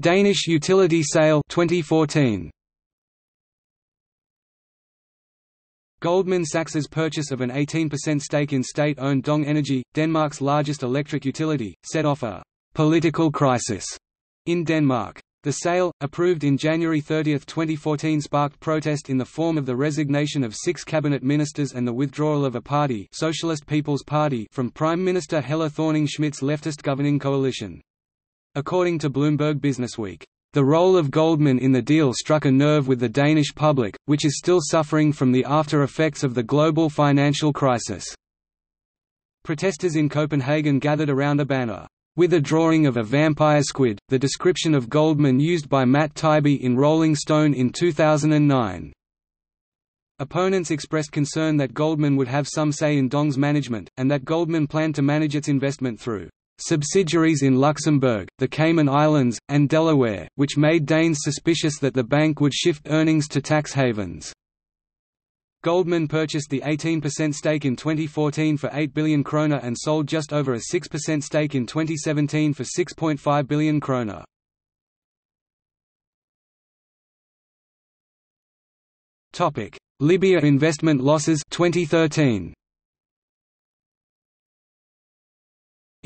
Danish utility sale 2014. Goldman Sachs's purchase of an 18% stake in state-owned Dong Energy, Denmark's largest electric utility, set off a «political crisis» in Denmark. The sale, approved in January 30, 2014 sparked protest in the form of the resignation of six cabinet ministers and the withdrawal of a party Socialist People's Party from Prime Minister Helle Thorning-Schmidt's leftist governing coalition. According to Bloomberg Businessweek, the role of Goldman in the deal struck a nerve with the Danish public, which is still suffering from the after-effects of the global financial crisis. Protesters in Copenhagen gathered around a banner, with a drawing of a vampire squid, the description of Goldman used by Matt Taibbi in Rolling Stone in 2009. Opponents expressed concern that Goldman would have some say in Dong's management, and that Goldman planned to manage its investment through subsidiaries in Luxembourg, the Cayman Islands, and Delaware, which made Danes suspicious that the bank would shift earnings to tax havens. Goldman purchased the 18% stake in 2014 for 8 billion kroner and sold just over a 6% stake in 2017 for 6.5 billion kroner. Libya investment losses 2013.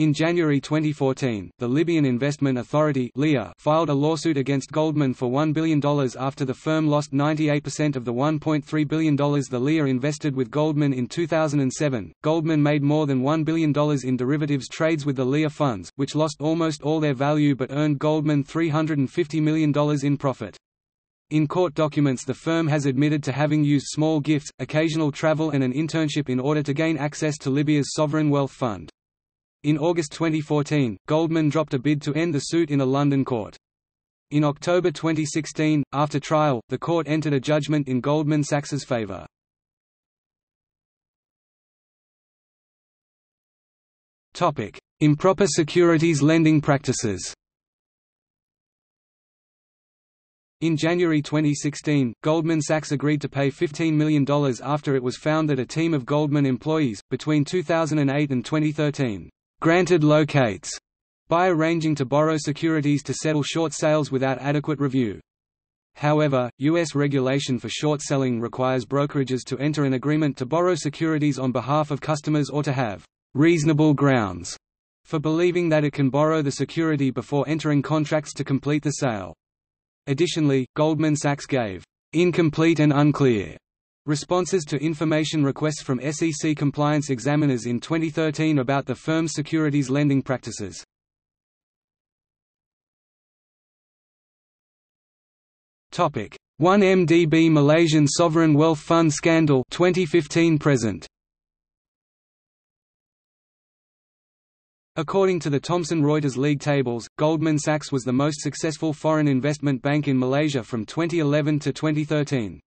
In January 2014, the Libyan Investment Authority filed a lawsuit against Goldman for $1 billion after the firm lost 98% of the $1.3 billion the LIA invested with Goldman in 2007. Goldman made more than $1 billion in derivatives trades with the LIA funds, which lost almost all their value but earned Goldman $350 million in profit. In court documents the firm has admitted to having used small gifts, occasional travel and an internship in order to gain access to Libya's sovereign wealth fund. In August 2014, Goldman dropped a bid to end the suit in a London court. In October 2016, after trial, the court entered a judgment in Goldman Sachs's favour. Improper securities lending practices In January 2016, Goldman Sachs agreed to pay $15 million after it was found that a team of Goldman employees, between 2008 and 2013, granted locates by arranging to borrow securities to settle short sales without adequate review. However, U.S. regulation for short selling requires brokerages to enter an agreement to borrow securities on behalf of customers or to have reasonable grounds for believing that it can borrow the security before entering contracts to complete the sale. Additionally, Goldman Sachs gave incomplete and unclear Responses to information requests from SEC compliance examiners in 2013 about the firm's securities lending practices. Topic: 1MDB Malaysian Sovereign Wealth Fund scandal 2015 present. According to the Thomson Reuters League tables, Goldman Sachs was the most successful foreign investment bank in Malaysia from 2011 to 2013.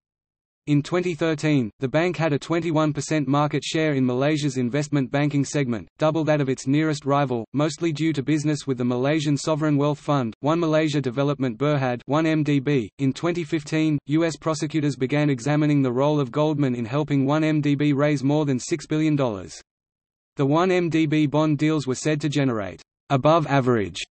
In 2013, the bank had a 21% market share in Malaysia's investment banking segment, double that of its nearest rival, mostly due to business with the Malaysian Sovereign Wealth Fund, One Malaysia Development Berhad 1MDB. .In 2015, U.S. prosecutors began examining the role of Goldman in helping 1MDB raise more than $6 billion. The 1MDB bond deals were said to generate above average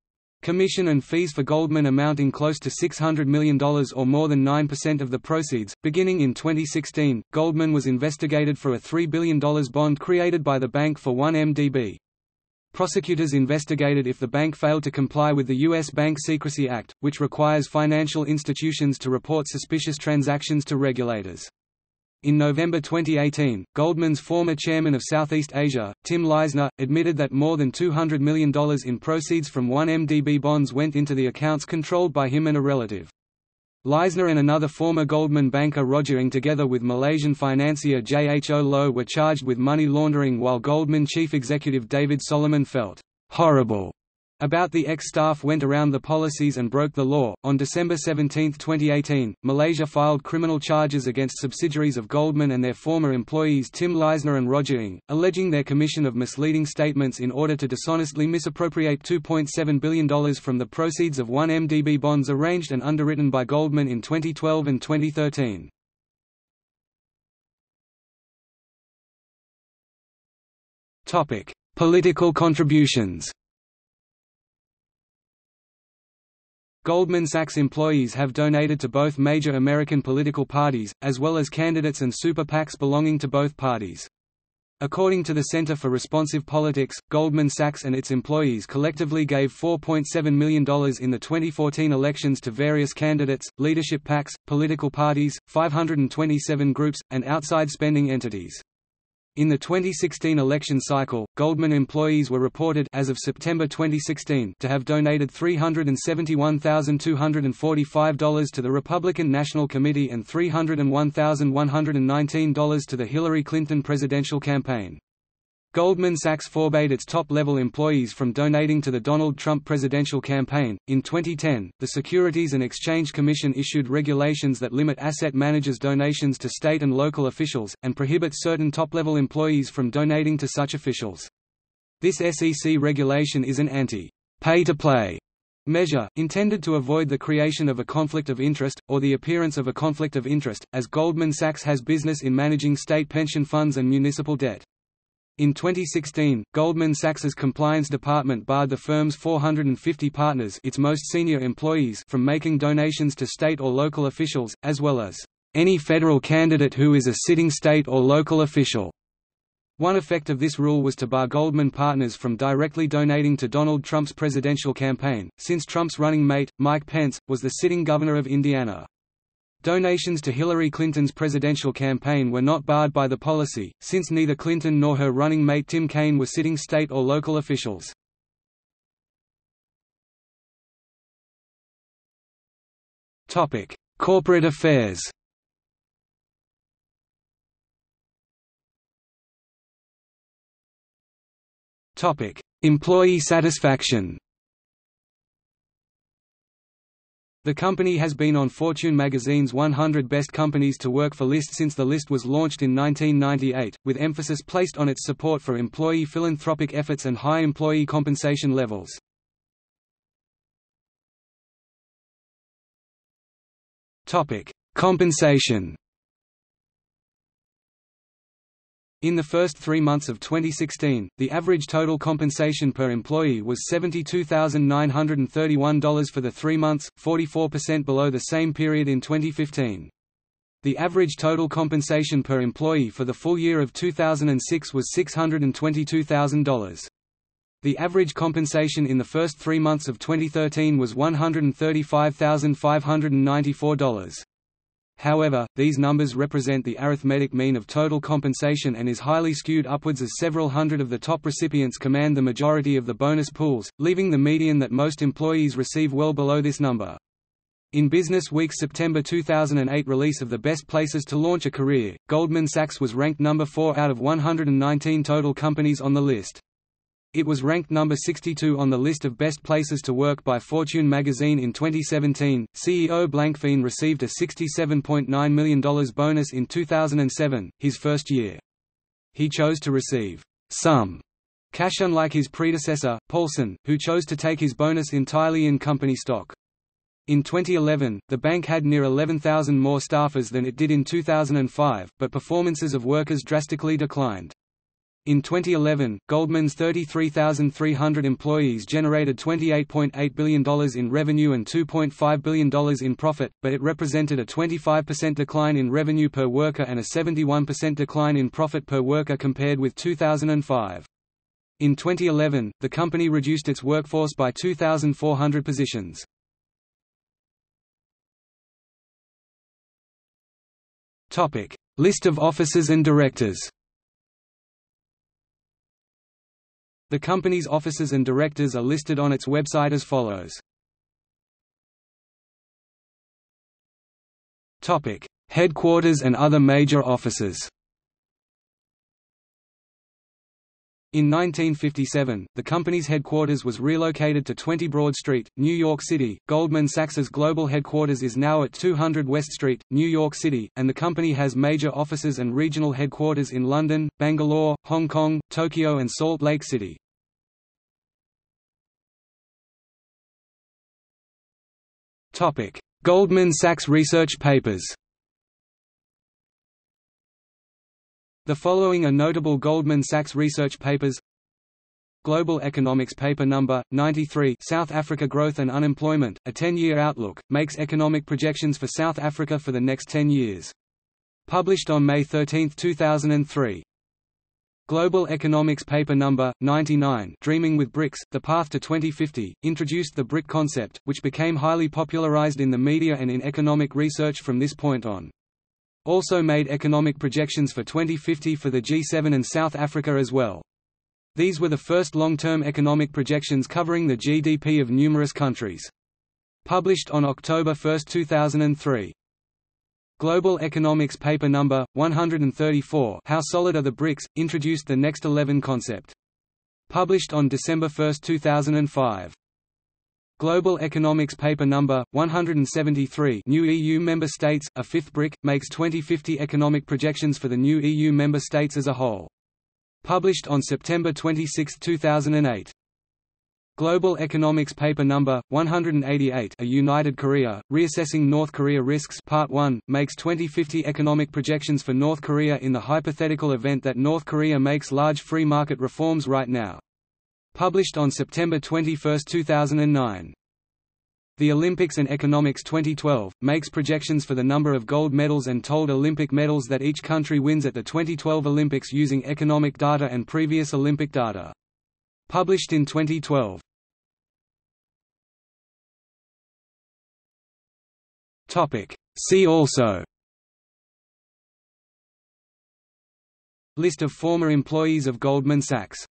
Commission and fees for Goldman amounting close to $600 million or more than 9% of the proceeds. Beginning in 2016, Goldman was investigated for a $3 billion bond created by the bank for 1MDB. prosecutors investigated if the bank failed to comply with the U.S. Bank Secrecy Act, which requires financial institutions to report suspicious transactions to regulators. In November 2018, Goldman's former chairman of Southeast Asia, Tim Leissner, admitted that more than $200 million in proceeds from 1MDB bonds went into the accounts controlled by him and a relative. Leissner and another former Goldman banker Roger Ng together with Malaysian financier J. H. O. Low were charged with money laundering while Goldman chief executive David Solomon felt horrible about the ex-staff went around the policies and broke the law. On December 17, 2018, Malaysia filed criminal charges against subsidiaries of Goldman and their former employees Tim Leissner and Roger Ng, alleging their commission of misleading statements in order to dishonestly misappropriate $2.7 billion from the proceeds of 1MDB bonds arranged and underwritten by Goldman in 2012 and 2013. Political contributions Goldman Sachs employees have donated to both major American political parties, as well as candidates and super PACs belonging to both parties. According to the Center for Responsive Politics, Goldman Sachs and its employees collectively gave $4.7 million in the 2014 elections to various candidates, leadership PACs, political parties, 527 groups, and outside spending entities. In the 2016 election cycle, Goldman employees were reported as of September 2016 to have donated $371,245 to the Republican National Committee and $301,119 to the Hillary Clinton presidential campaign. Goldman Sachs forbade its top-level employees from donating to the Donald Trump presidential campaign. In 2010, the Securities and Exchange Commission issued regulations that limit asset managers' donations to state and local officials, and prohibit certain top-level employees from donating to such officials. This SEC regulation is an anti-pay-to-play measure, intended to avoid the creation of a conflict of interest, or the appearance of a conflict of interest, as Goldman Sachs has business in managing state pension funds and municipal debt. In 2016, Goldman Sachs's compliance department barred the firm's 450 partners its most senior employees from making donations to state or local officials, as well as any federal candidate who is a sitting state or local official. One effect of this rule was to bar Goldman partners from directly donating to Donald Trump's presidential campaign, since Trump's running mate, Mike Pence, was the sitting governor of Indiana. Donations to Hillary Clinton's presidential campaign were not barred by the policy, since neither Clinton nor her running mate Tim Kaine were sitting state or local officials. Topic: Corporate affairs Topic: Employee satisfaction The company has been on Fortune magazine's 100 Best Companies to Work For list since the list was launched in 1998, with emphasis placed on its support for employee philanthropic efforts and high employee compensation levels. Compensation In the first three months of 2016, the average total compensation per employee was $72,931 for the three months, 44% below the same period in 2015. The average total compensation per employee for the full year of 2006 was $622,000. The average compensation in the first three months of 2013 was $135,594. However, these numbers represent the arithmetic mean of total compensation and is highly skewed upwards as several hundred of the top recipients command the majority of the bonus pools, leaving the median that most employees receive well below this number. In Business Week's September 2008 release of the Best Places to Launch a Career, Goldman Sachs was ranked number 4 out of 119 total companies on the list. It was ranked number 62 on the list of best places to work by Fortune magazine in 2017. CEO Blankfein received a $67.9 million bonus in 2007, his first year. He chose to receive some cash unlike his predecessor, Paulson, who chose to take his bonus entirely in company stock. In 2011, the bank had near 11,000 more staffers than it did in 2005, but performances of workers drastically declined. In 2011, Goldman's 33,300 employees generated $28.8 billion in revenue and $2.5 billion in profit, but it represented a 25% decline in revenue per worker and a 71% decline in profit per worker compared with 2005. In 2011, the company reduced its workforce by 2,400 positions. List of officers and directors. The company's officers and directors are listed on its website as follows. Topic: Headquarters and other major offices. In 1957, the company's headquarters was relocated to 20 Broad Street, New York City. Goldman Sachs's global headquarters is now at 200 West Street, New York City, and the company has major offices and regional headquarters in London, Bangalore, Hong Kong, Tokyo and Salt Lake City. Topic: Goldman Sachs research papers. The following are notable Goldman Sachs research papers Global Economics Paper Number 93 South Africa Growth and Unemployment, a 10-year outlook, makes economic projections for South Africa for the next 10 years. Published on May 13, 2003. Global Economics Paper Number 99 Dreaming with BRICS, The Path to 2050, introduced the BRIC concept, which became highly popularized in the media and in economic research from this point on. Also made economic projections for 2050 for the G7 and South Africa as well. These were the first long-term economic projections covering the GDP of numerous countries. Published on October 1, 2003. Global Economics Paper Number 134 How Solid Are the BRICS? introduced the Next 11 concept. Published on December 1, 2005. Global Economics Paper Number 173 New EU member states, a fifth BRIC, makes 2050 economic projections for the new EU member states as a whole. Published on September 26, 2008. Global Economics Paper Number 188 A United Korea, Reassessing North Korea Risks Part 1, makes 2050 economic projections for North Korea in the hypothetical event that North Korea makes large free market reforms right now. Published on September 21, 2009. The Olympics and Economics 2012, makes projections for the number of gold medals and told Olympic medals that each country wins at the 2012 Olympics using economic data and previous Olympic data. Published in 2012. Topic. See also List of former employees of Goldman Sachs